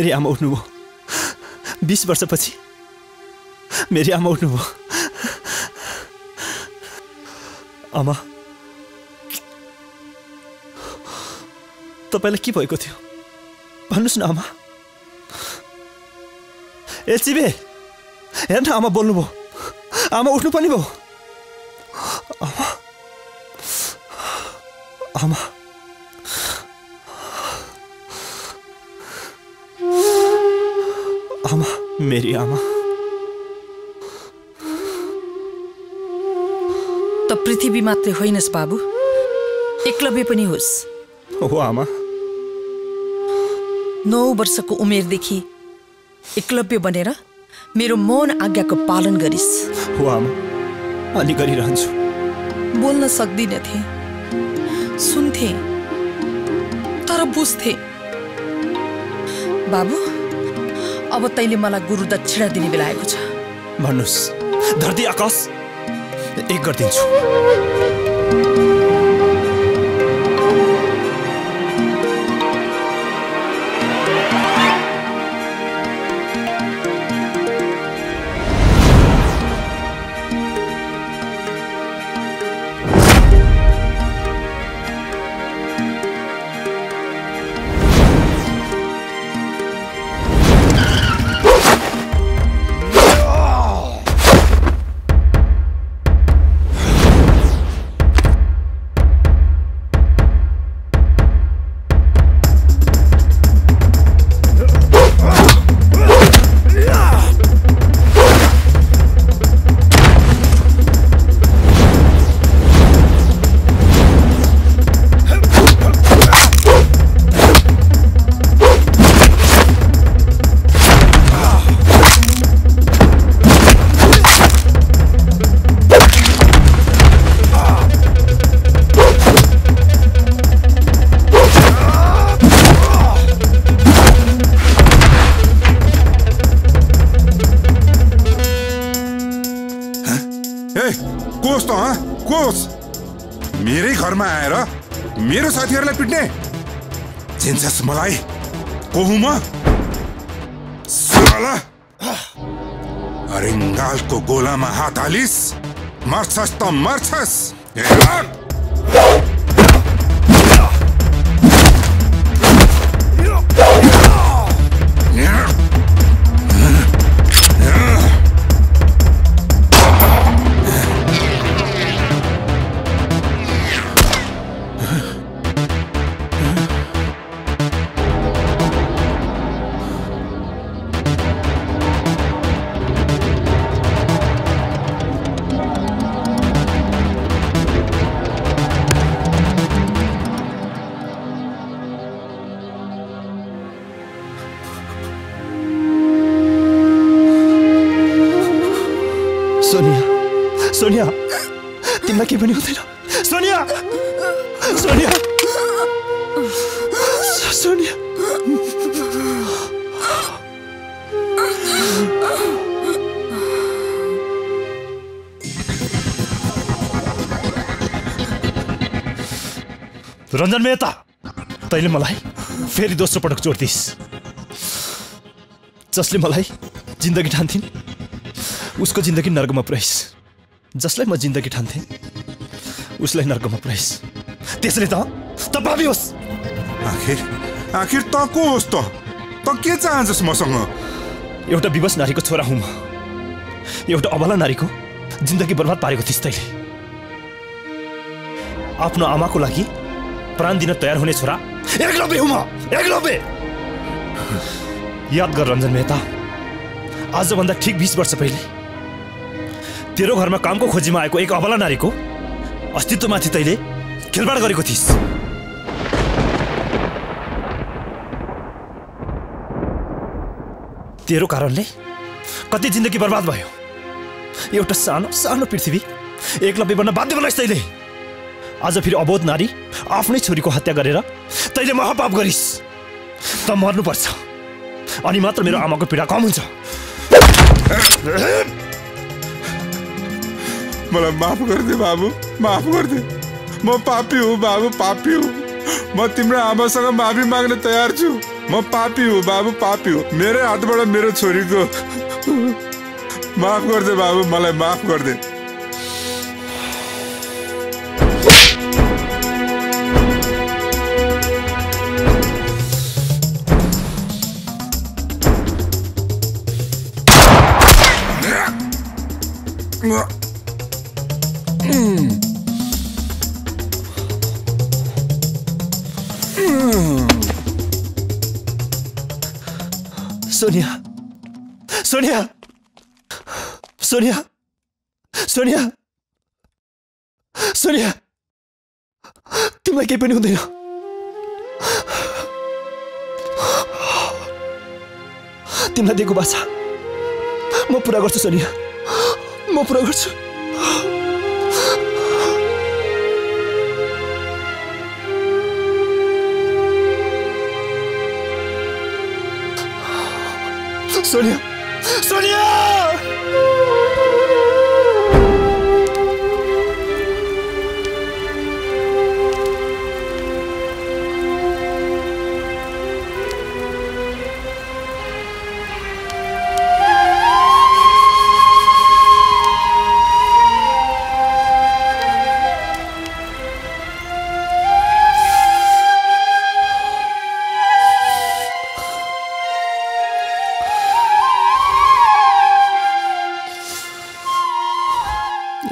मेरी आमा उठ्नुभयो बिस वर्षपछि मेरी आमा उठ्नुभयो आमा तपाईँलाई के भएको थियो? भन्नुहोस् न आमा। ए चिबे हेर न आमा बोल्नुभयो। आमा उठ्नु पनि भयो। आमा आमा। आमा मेरी आमा। त पृथ्वी मात्रै होइनस् बाबु। एकलव्य पनि होस्। हो आमा। नौ वर्षको उमेरदेखि एकलव्य बनेर मेरो मौन आज्ञाको पालन गरिस्। हो आमा। अनि गरिरहन्छु। बोल्न सक्दिनथे। सुन्थे। तर बुझ्थे। बाबु अब तैँले मलाई गुरु दक्षिणा दिने बेला आएको छ। भन्नुहोस् धरती आकाश एक गरिदिन्छु। गोलामा हात हालिस मर्छस् त मर्छस् केही पनि हुँदैन। सोनिया! सोनिया! सोनिया! रञ्जन मेहता तैँले मलाई फेरि दोस्रो पटक जोड्दिस् जसले मलाई जिन्दगी ठान्थिन् उसको जिन्दगी नर्गमा पुऱ्याइस्। जसलाई म जिन्दगी ठान्थेँ उसलाई नर्गमा पुऱ्याइस् त्यसले त त भावी होस्। आखिर आखिर त को होस् त? त के चाहन्छस् मसँग? एउटा विवश नारीको छोरा हुँ म। एउटा अबला नारीको जिन्दगी बर्बाद पारेको थिइस् तैँले। आफ्नो आमाको लागि प्राण दिन तयार हुने छोरा एकलव्य हुँ म। एकलव्य। याद गर रञ्जन मेहता। आजभन्दा ठिक बिस वर्ष पहिले तेरो घरमा कामको खोजीमा आएको एक अबला नारीको अस्तित्वमाथि तैँले खेलबाड गरेको थिइस्। तेरो कारणले कति जिन्दगी बर्बाद भयो। एउटा सानो सानो पृथ्वी एकलव्य बन्न बाध्य बनाइस् तैँले। आज फेरि अबोध नारी आफ्नै छोरीको हत्या गरेर तैँले महापाप गरिस्। त मर्नुपर्छ। अनि मात्र मेरो आमाको पीडा कम हुन्छ। मलाई माफ गरिदे बाबु माफ गरिदे म पापी हुँ बाबु पापी हुँ. म तिम्रो आमासँग माफी माग्न तयार छु. म पापी हुँ बाबु पापी हुँ. मेरै हातबाट मेरो छोरीको माफ गरिदे बाबु मलाई माफ गरिदे सोनिया सोनिया सोनिया सोनिया सोनिया तिमीलाई केही पनि हुँदैन तिमीलाई दिएको बाछा म पुरा गर्छु सोनिया म पुरा गर्छु सोनिया सोनिया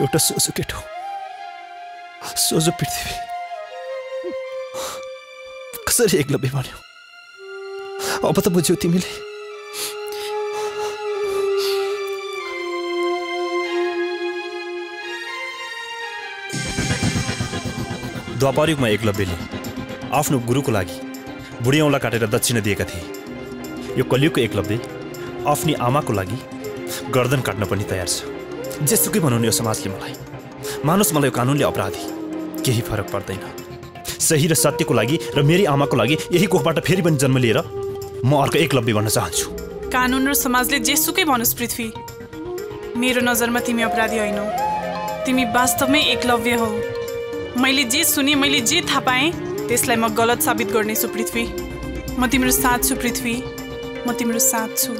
एउटा सोझो केटो। सोझो पृथ्वी। कसरी एकलव्य भन्यो? अब त बुझ्यौ तिमीले। द्वापारिकमा एकलव्यले आफ्नो गुरुको लागि बुढी औँला काटेर दक्षिणा दिएका थिए। यो कलियुगको एकलव्य आफ्नी आमाको लागि गर्दन काट्न पनि तयार छ। जेसुकै भनौँ यो समाजले मलाई। मानुस् मलाई यो कानुनले अपराधी। केही फरक पर्दैन। सही र सत्यको लागि र मेरी आमाको लागि यही कोखबाट फेरि पनि जन्म लिएर म अर्को एकलव्य भन्न चाहन्छु। कानुन र समाजले जेसुकै भनोस् पृथ्वी। मेरो नजरमा तिमी अपराधी होइनौ। तिमी वास्तवमै एकलव्य हौ। मैले जे सुने मैले जे थाहा पाएँ त्यसलाई म गलत साबित गर्नेछु पृथ्वी। म तिम्रो साथ छु पृथ्वी। म तिम्रो साथ छु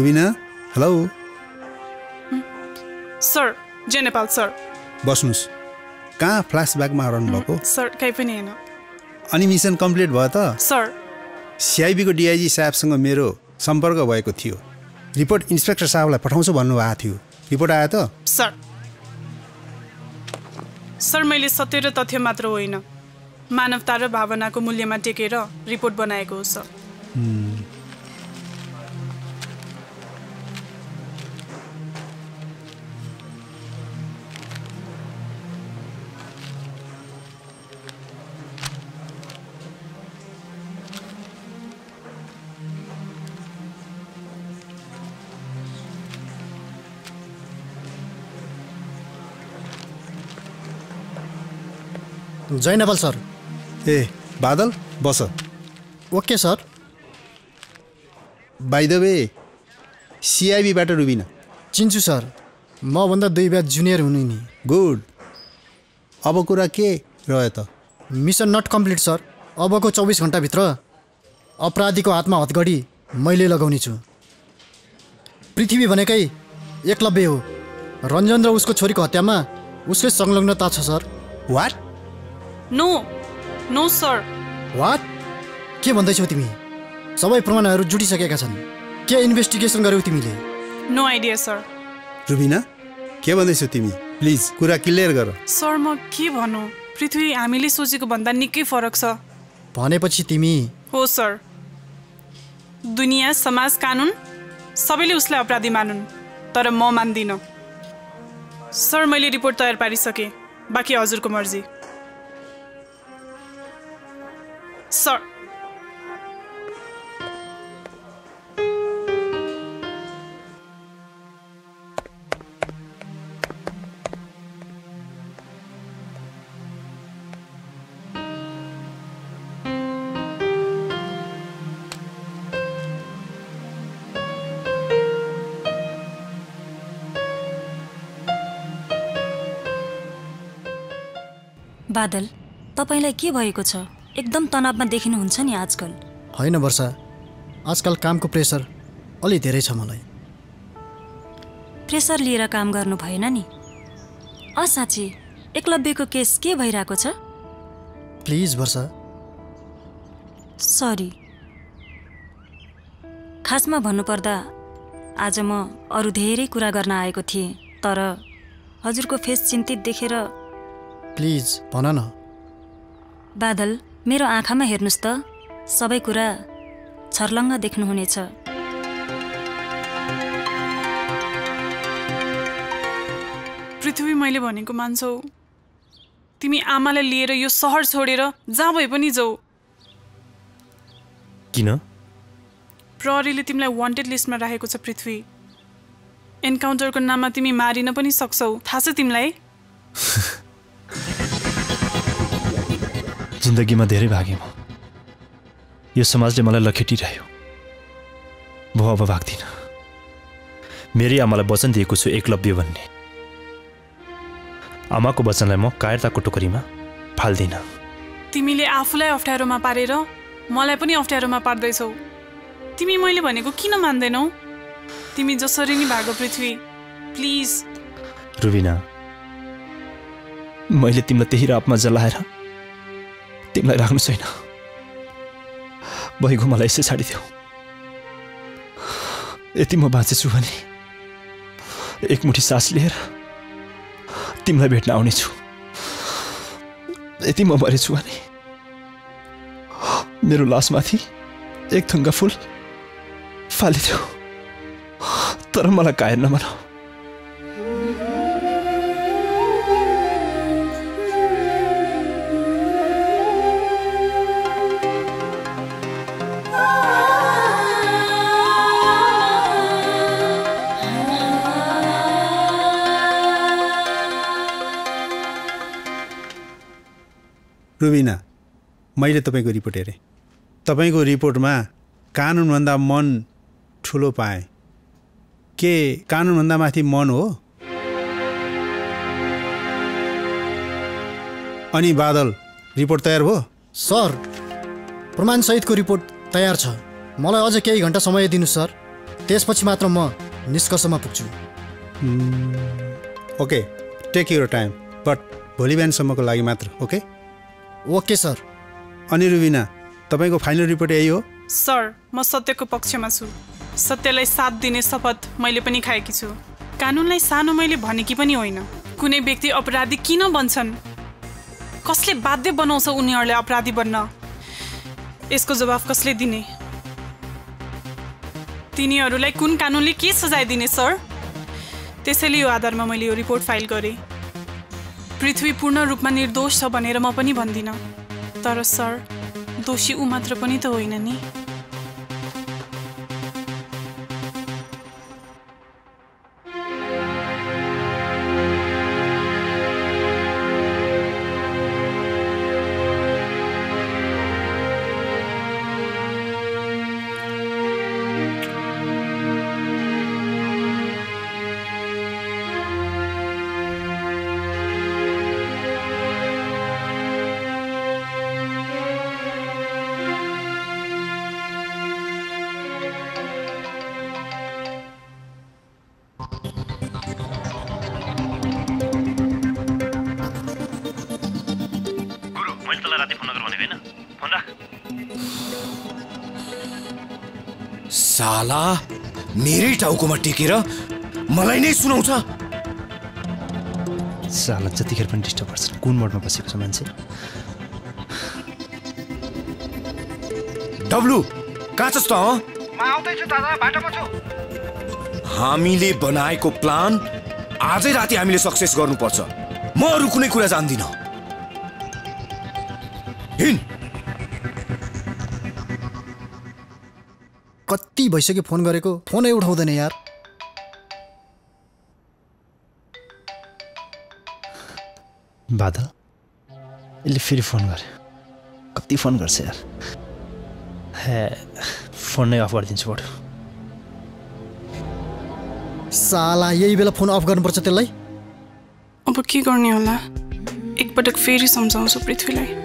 रुबिना हेलो सर जय नेपाल सर बस्नुहोस्। कहाँ फ्ल्यासब्याकमा हराउनु भएको? सर केही पनि होइन। अनि मिसन कम्प्लिट भयो त? सर सिआइबीको डिआइजी साहबसँग मेरो सम्पर्क भएको थियो। रिपोर्ट इन्सपेक्टर साहबलाई पठाउँछु भन्नुभएको थियो। रिपोर्ट आयो त? सर सर मैले सत्य र तथ्य मात्र होइन। मानवता र भावनाको मूल्यमा टेकेर रिपोर्ट बनाएको हो सर जय नेपाल सर। ए बादल बस। Okay sir. Bye the way सिआइबीबाट Rubina. चिन्छु सर मभन्दा दुई ब्याच जुनियर हुनु नि। गुड अब कुरा के रह्यो त? मिसन नट कम्प्लिट सर अबको चौबिस घन्टाभित्र अपराधीको हातमा हतगढी मैले लगाउने छु। पृथ्वी भनेकै एकलव्य हो। रञ्जन र उसको छोरीको हत्यामा उसकै संलग्नता छ sir. What no no sir what के भन्दैछौ तिमी? सबै प्रमाणहरू जुटिसकेका छन्। के इन्भेस्टिगेसन गर्यौ तिमीले? नो आइडिया सर रुबिना के भन्दैछौ तिमी? प्लिज कुरा क्लियर गर। सर म के भनौँ पृथ्वी हामीले सोचेको भन्दा निकै फरक छ। भनेपछि तिमी? हो सर दुनियाँ समाज कानुन सबैले उसलाई अपराधी मानुन् तर म मान्दिनँ। सर मैले रिपोर्ट तयार पारिसकेँ बाँकी हजुरको मर्जी। सर बादल तपाईँलाई के भएको छ? एकदम तनावमा देखिनुहुन्छ नि आजकल। होइन वर्षा आजकल कामको प्रेसर अलि धेरै छ मलाई। प्रेसर लिएर काम गर्नु भएन नि। असाँची एकलव्यको केस के भइरहेको छ? प्लिज वर्षा। सरी। खासमा भन्नुपर्दा आज म अरू धेरै कुरा गर्न आएको थिएँ तर हजुरको फेस चिन्तित देखेर प्लिज भन न। बादल मेरो आँखामा हेर्नुहोस् त। सबै कुरा छर्लङ्ग देख्नुहुनेछ। पृथ्वी मैले भनेको मान्छौ। तिमी आमालाई लिएर यो सहर छोडेर जहाँ भए पनि जाऊ। किन? प्रहरीले तिमीलाई वान्टेड लिस्टमा राखेको छ पृथ्वी। एन्काउन्टरको नाममा तिमी मारिन पनि सक्छौ। थाहा छ तिमीलाई? जिन्दगीमा धेरै भागेँ म। यो समाजले मलाई लखेटिरह्यो। म अब भाग्दिनँ। मेरै आमालाई वचन दिएको छु एकलव्य भन्ने। आमाको वचनलाई म कायरताको टोकरीमा फाल्दिनँ। तिमीले आफूलाई अप्ठ्यारोमा पारेर मलाई पनि अप्ठ्यारोमा पार्दैछौ। तिमी मैले भनेको किन मान्दैनौ? तिमी जसरी नि भागो पृथ्वी प्लिज। रुबिना मैले तिमीलाई त्यही रापमा जलाएर तिमीलाई राख्नु छैन भइगयो मलाई यसै छाडिदेऊ यति म बाँचेछु भने एकमुठी सास लिएर तिमीलाई भेट्न आउनेछु यति म मरेछु भने मेरो लासमाथि एक थुङ्गा फुल फालिदेऊ तर मलाई कायर नबनाऊ रुबिना मैले तपाईँको रिपोर्ट हेरेँ। तपाईँको रिपोर्टमा कानुनभन्दा मन ठुलो पाएँ। के कानुनभन्दा माथि मन हो? अनि बादल रिपोर्ट तयार भयो? सर प्रमाणसहितको रिपोर्ट तयार छ। मलाई अझ केही घन्टा समय दिनु सर। त्यसपछि मात्र म निष्कर्षमा पुग्छु। Okay. Take your time but भोलि बिहानसम्मको लागि मात्र ओके? Okay sir. अनि रुबिना तपाईँको फाइनल रिपोर्ट यही हो? सर म सत्यको पक्षमा छु। सत्यलाई साथ दिने शपथ मैले पनि खाएकी छु। कानुनलाई सानो मैले भनेकी पनि होइन। कुनै व्यक्ति अपराधी किन बन्छन्? कसले बाध्य बनाउँछ उनीहरूलाई अपराधी बन्न? यसको जवाफ कसले दिने? तिनीहरूलाई कुन कानुनले के सजाय दिने सर? त्यसैले यो आधारमा मैले यो रिपोर्ट फाइल गरेँ। पृथ्वी पूर्ण रूपमा निर्दोष छ भनेर म पनि भन्दिनँ। तर सर दोषी ऊ मात्र पनि त होइन नि। साला मेरै टाउकोमा टेकेर मलाई नै सुनाउँछ। साला जतिखेर पनि डिस्टर्ब गर्छ कुन मोडमा बसेको छ मान्छे? डब्लु कहाँ छस् त हँ? म आउँदैछु दादा बाटोमा छु। हामीले बनाएको प्लान आजै राति हामीले सक्सेस गर्नुपर्छ। म अरू कुनै कुरा जान्दिनँ। भइसक्यो फोन गरेको। फोनै उठाउँदैन यार। बादल यसले फेरि फोन गर्यो। कति फोन गर्छ यार? हे फोन नै अफ गरिदिन्छु बरु। साला यही बेला फोन अफ गर्नुपर्छ त्यसलाई। अब के गर्ने होला? एकपटक फेरि सम्झाउँछु पृथ्वीलाई।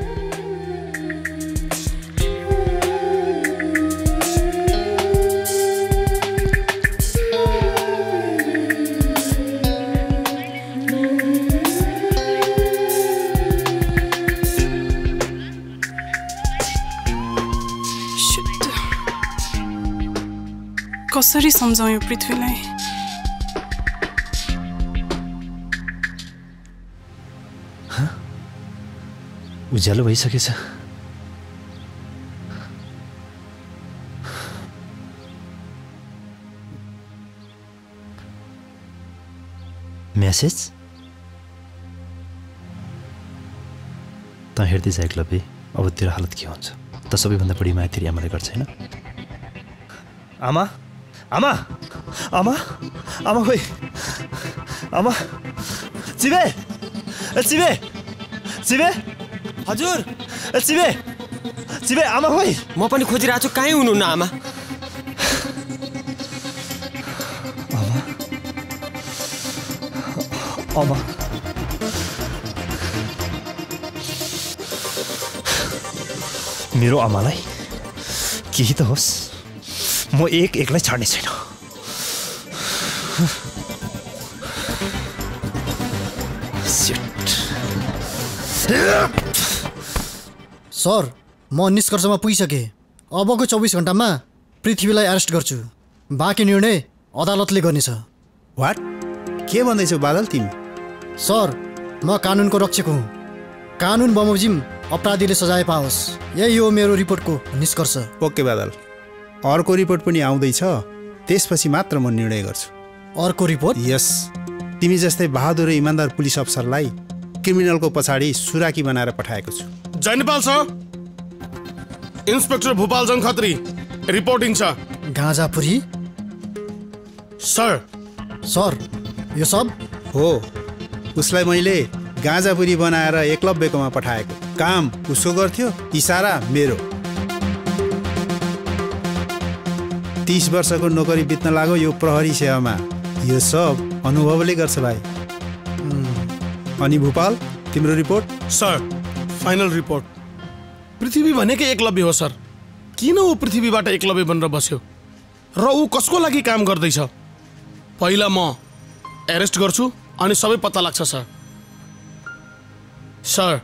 कसरी सम्झाउँ यो पृथ्वीलाई उज्यालो भइसकेछ। म्यासेज त हेर्दैछ एकलव्य अब तेरो हालत के हुन्छ? त सबैभन्दा बढी माया तेरी आमाले गर्छ होइन? आमा? आमा आमा आमा खोइ आमा चिबे ए चिबे चिबे हजुर ए चिबे चिबे आमा खोइ म पनि खोजिरहेको छु कहीँ हुनुहुन्न आमा आमा मेरो आमालाई केही त होस् म एक एकलाई छाड्ने छैन। सर म निष्कर्षमा पुगिसकेँ। अबको चौबिस घन्टामा पृथ्वीलाई एरेस्ट गर्छु। बाँकी निर्णय अदालतले गर्नेछ। वाट के भन्दैछौ बादल तिमी? सर म कानुनको रक्षक हुँ। कानुन बमोजिम अपराधीले सजाय पाओस्। यही हो मेरो रिपोर्टको निष्कर्ष। ओके बादल। अर्को रिपोर्ट पनि आउँदैछ। त्यसपछि मात्र म निर्णय गर्छु। अर्को रिपोर्ट? यस। तिमी जस्तै बहादुर र इमान्दार पुलिस अफसरलाई क्रिमिनलको पछाडि सुराकी बनाएर पठाएको छु। जयनेपाल सर! इन्सपेक्टर भूपालजन खत्री रिपोर्टिङ छ। गाँजापुरी? सर! सर यो सब? हो। उसलाई मैले गाँजापुरी बनाएर एकलव्यकोमा पठाएको। काम उसको गर्थ्यो इसारा मेरो। तिस वर्षको नोकरी बित्न लाग्यो यो प्रहरी सेवामा। यो सब अनुभवले गर्छ भाइ। अनि भूपाल तिम्रो report? Sir final report. Prithvi भनेकै एकलव्य हो सर। किन ऊ पृथ्वीबाट एकलव्य बनेर बस्यो? र ऊ कसको लागि काम गर्दैछ? पहिला म एरेस्ट गर्छु अनि सबै पत्ता लाग्छ सर। सर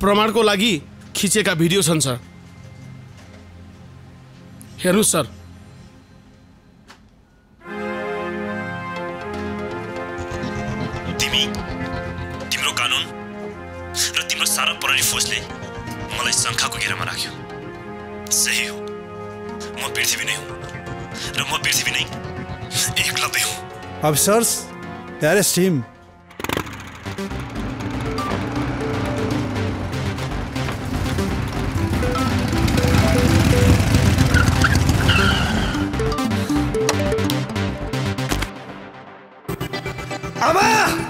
प्रमाणको लागि खिचेका भिडियो छन् सर। हेर्नुहोस् सर। सही हो म पृथ्वी नै हुँ र म पृथ्वी नै एकलव्य हुँ अफिसर्स एरेस्ट हिम आमा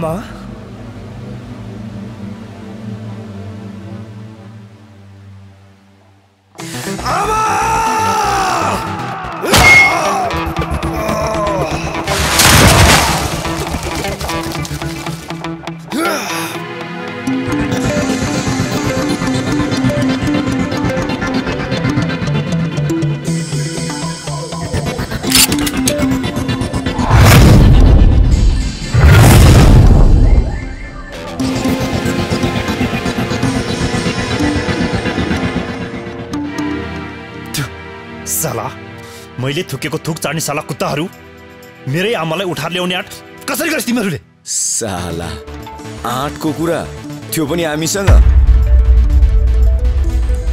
आमा मैले थुकेको थुक चाड्ने साला कुत्ताहरू मेरै आमालाई उठाएर ल्याउने आँट कसरी गर्छ तिमीहरूले? साला आँटको कुरा थियो पनि हामीसँग।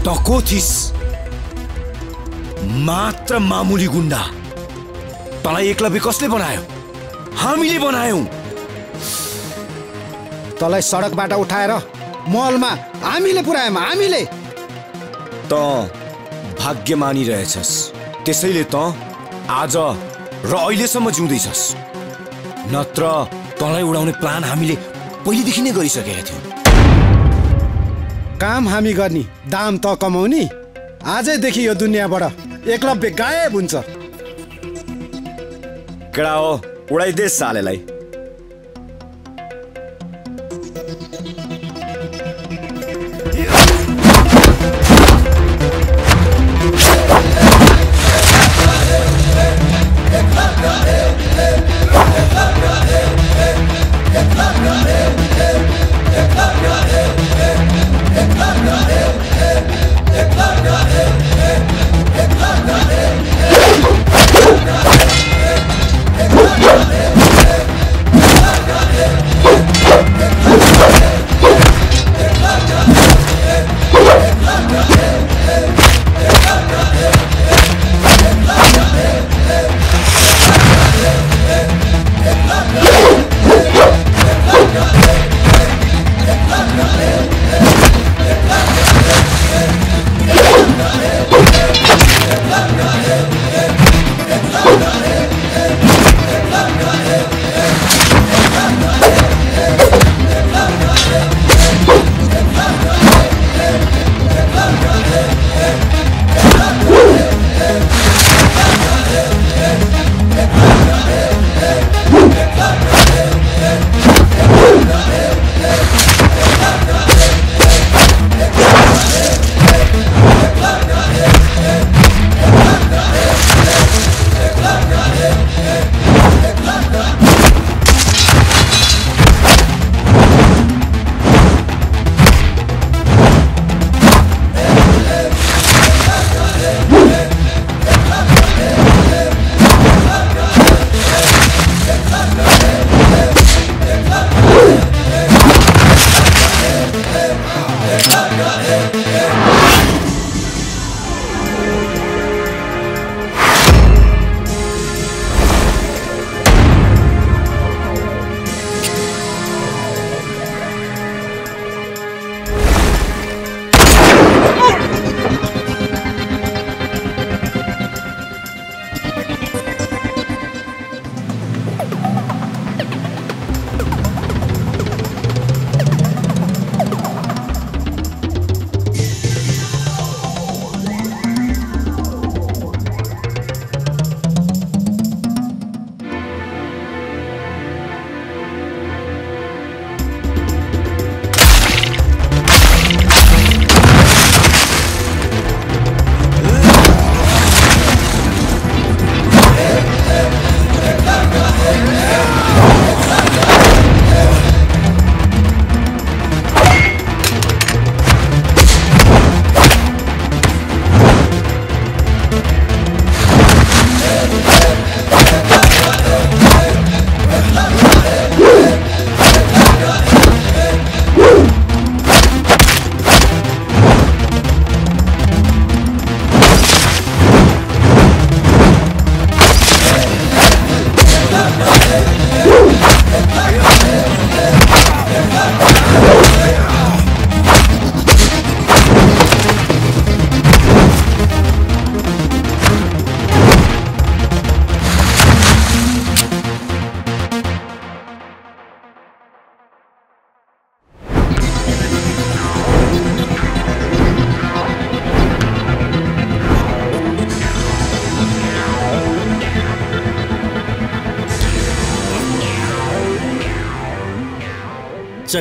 टको थिस मात्र मामुली गुन्डा। तँलाई एकलव्य कसले बनायो? हामीले बनायौँ। तँलाई सडकबाट उठाएर महलमा हामीले पुऱ्यायौँ हामीले। त भाग्य मानिरहेछस् त्यसैले त आज र अहिलेसम्म जिउँदैछस्। नत्र तँलाई उडाउने प्लान हामीले पहिलेदेखि नै गरिसकेका थियौँ। काम हामी गर्ने दाम त कमाउने। आजैदेखि यो दुनियाँबाट एकलव्य गायब हुन्छ। केडा हो उडाइदे सालेलाई।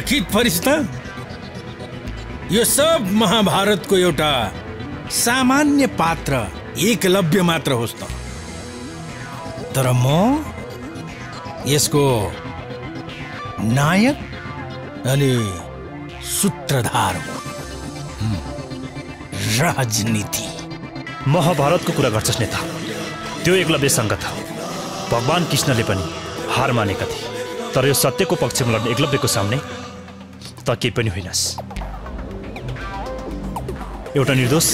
चकित फरिस्ता यो सब महाभारतको एउटा सामान्य पात्र एकलव्य मात्र होस् त। तर म यसको नायक अनि सूत्रधार हो। हुँ। राजनीति। महाभारतको कुरा गर्छस् नेता त्यो एकलव्यसँग त भगवान् कृष्णले पनि हार मानेका थिए। तर यो सत्यको पक्षमा लड्ने एकलव्यको सामने त केही पनि होइनस्। एउटा निर्दोष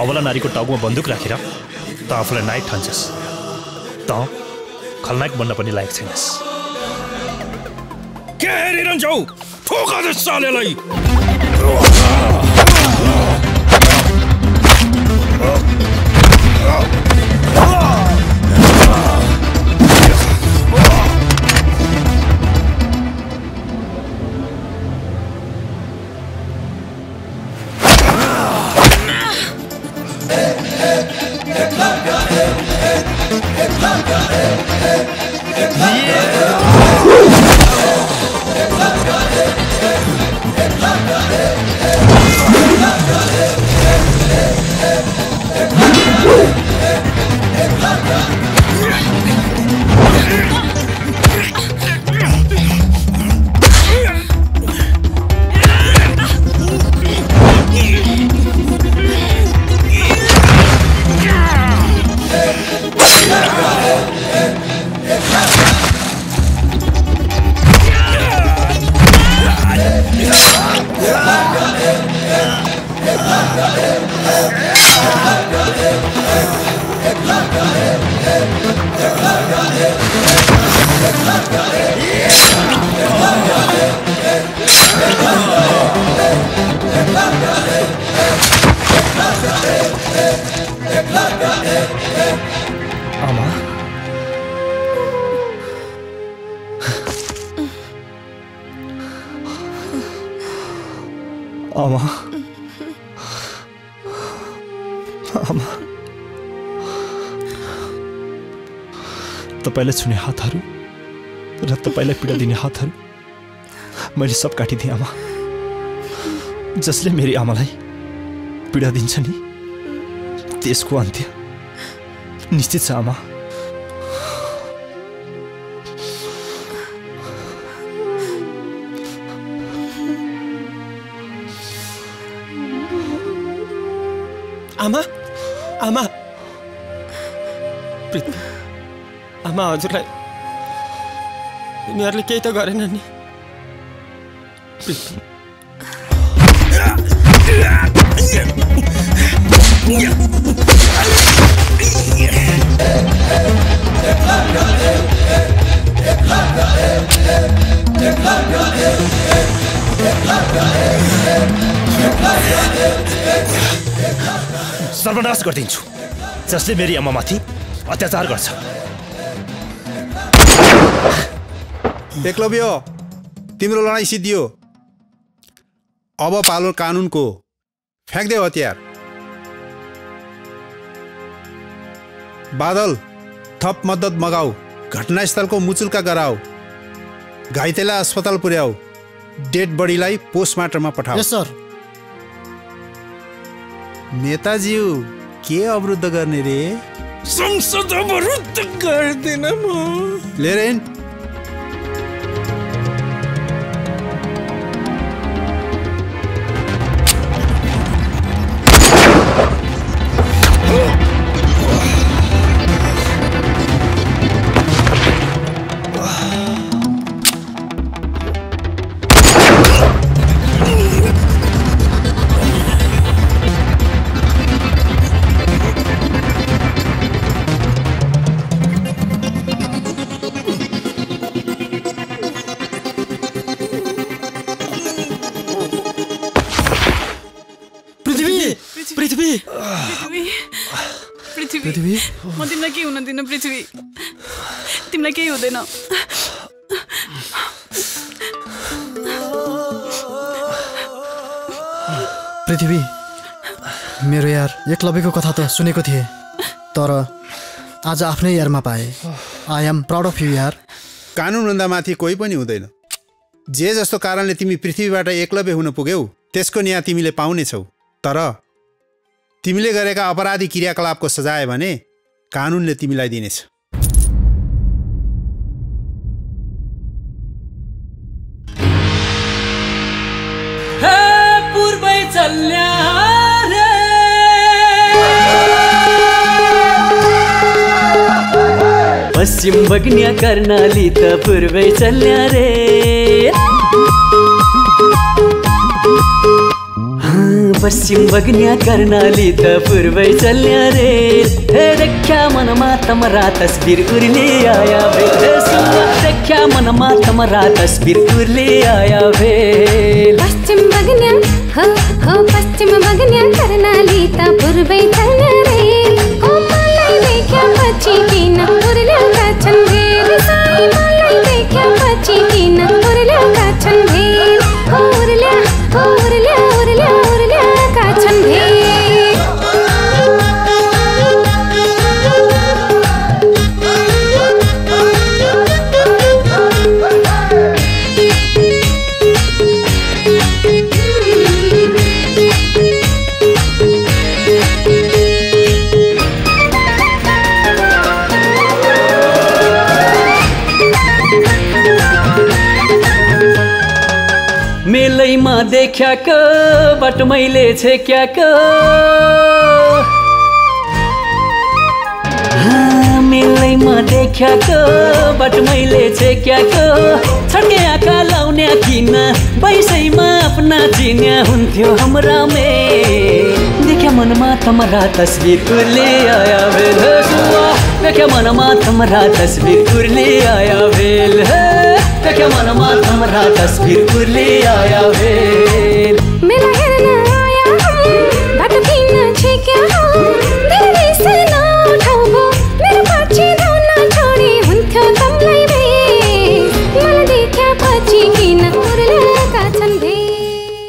अबला नारीको टाउकोमा बन्दुक राखेर त आफूलाई नायक ठान्छस्। त खलनायक बन्न पनि लायक छैनस्। के हेरिरहन्छौ? ठोका सालेलाई सब काटिदिएँ आमा। जसले मेरी आमालाई पीडा दिन्छ नि त्यसको अन्त्य निश्चित छ आमा। आमा आमा। आमा हजुरलाई उनीहरूले केही त गरेन नि। सर्वनाश गरिदिन्छु। जसले मेरी आमामाथि अत्याचार गर्छ। एकलव्य तिम्रो लडाइँ सिद्धियो। अब पालो कानुनको फ्याँक्दे हतियार। बादल थप मद्दत मगाऊ घटनास्थलको मुचुल्का गराऊ घाइतेलाई अस्पताल पुर्याऊ डेड बडीलाई पोस्टमार्टममा पठाऊ। सर। नेताज्यू के अवरुद्ध गर्ने रे? संसद अवरुद्ध गर्दिन म। लिएर हुँदैन पृथ्वी मेरो यार एकलव्यको कथा त सुनेको थिएँ तर आज आफ्नै यारमा पाएँ। I am proud of you यार। कानुनभन्दा माथि कोही पनि हुँदैन। जे जस्तो कारणले तिमी पृथ्वीबाट एकलव्य हुन पुग्यौ त्यसको न्याय तिमीले पाउनेछौ। तर तिमीले गरेका अपराधी क्रियाकलापको सजाय भने कानुनले तिमीलाई दिनेछ। चल्या रे। पश्चिम बग्न्या कर्णाली त पूर्वै चल्या रे। हाँ, पश्चिम बग्न्या कर्णाली त पूर्वै चल्या रे। हे देख्या मनमा तमरा तस्बिर उर्ले आया भेल हे सुन्न देख्या मनमा तमरा तस्बिर उर्ले आया भेल पश्चिम बग्न्या हो हो पश्चिम बग्न्या कर्णाली त पूर्वै चल्ने देख्याको बाट मैले छेक्याको। हाँ, मेलैमा देख्याको बाट मैले छेक्याको। छड्के आँखा लाउने किन बैसैमा आफ्ना चिन्या हुन्थ्यो हाम्रा मे देख्या मनमा तमरा तस्बिर उर्ले आया भेल देख्या मनमा तमरा तस्बिर उर्ले आया भेल हे देख्या मनमा तमरा तस्बिर उर्ले आया भेल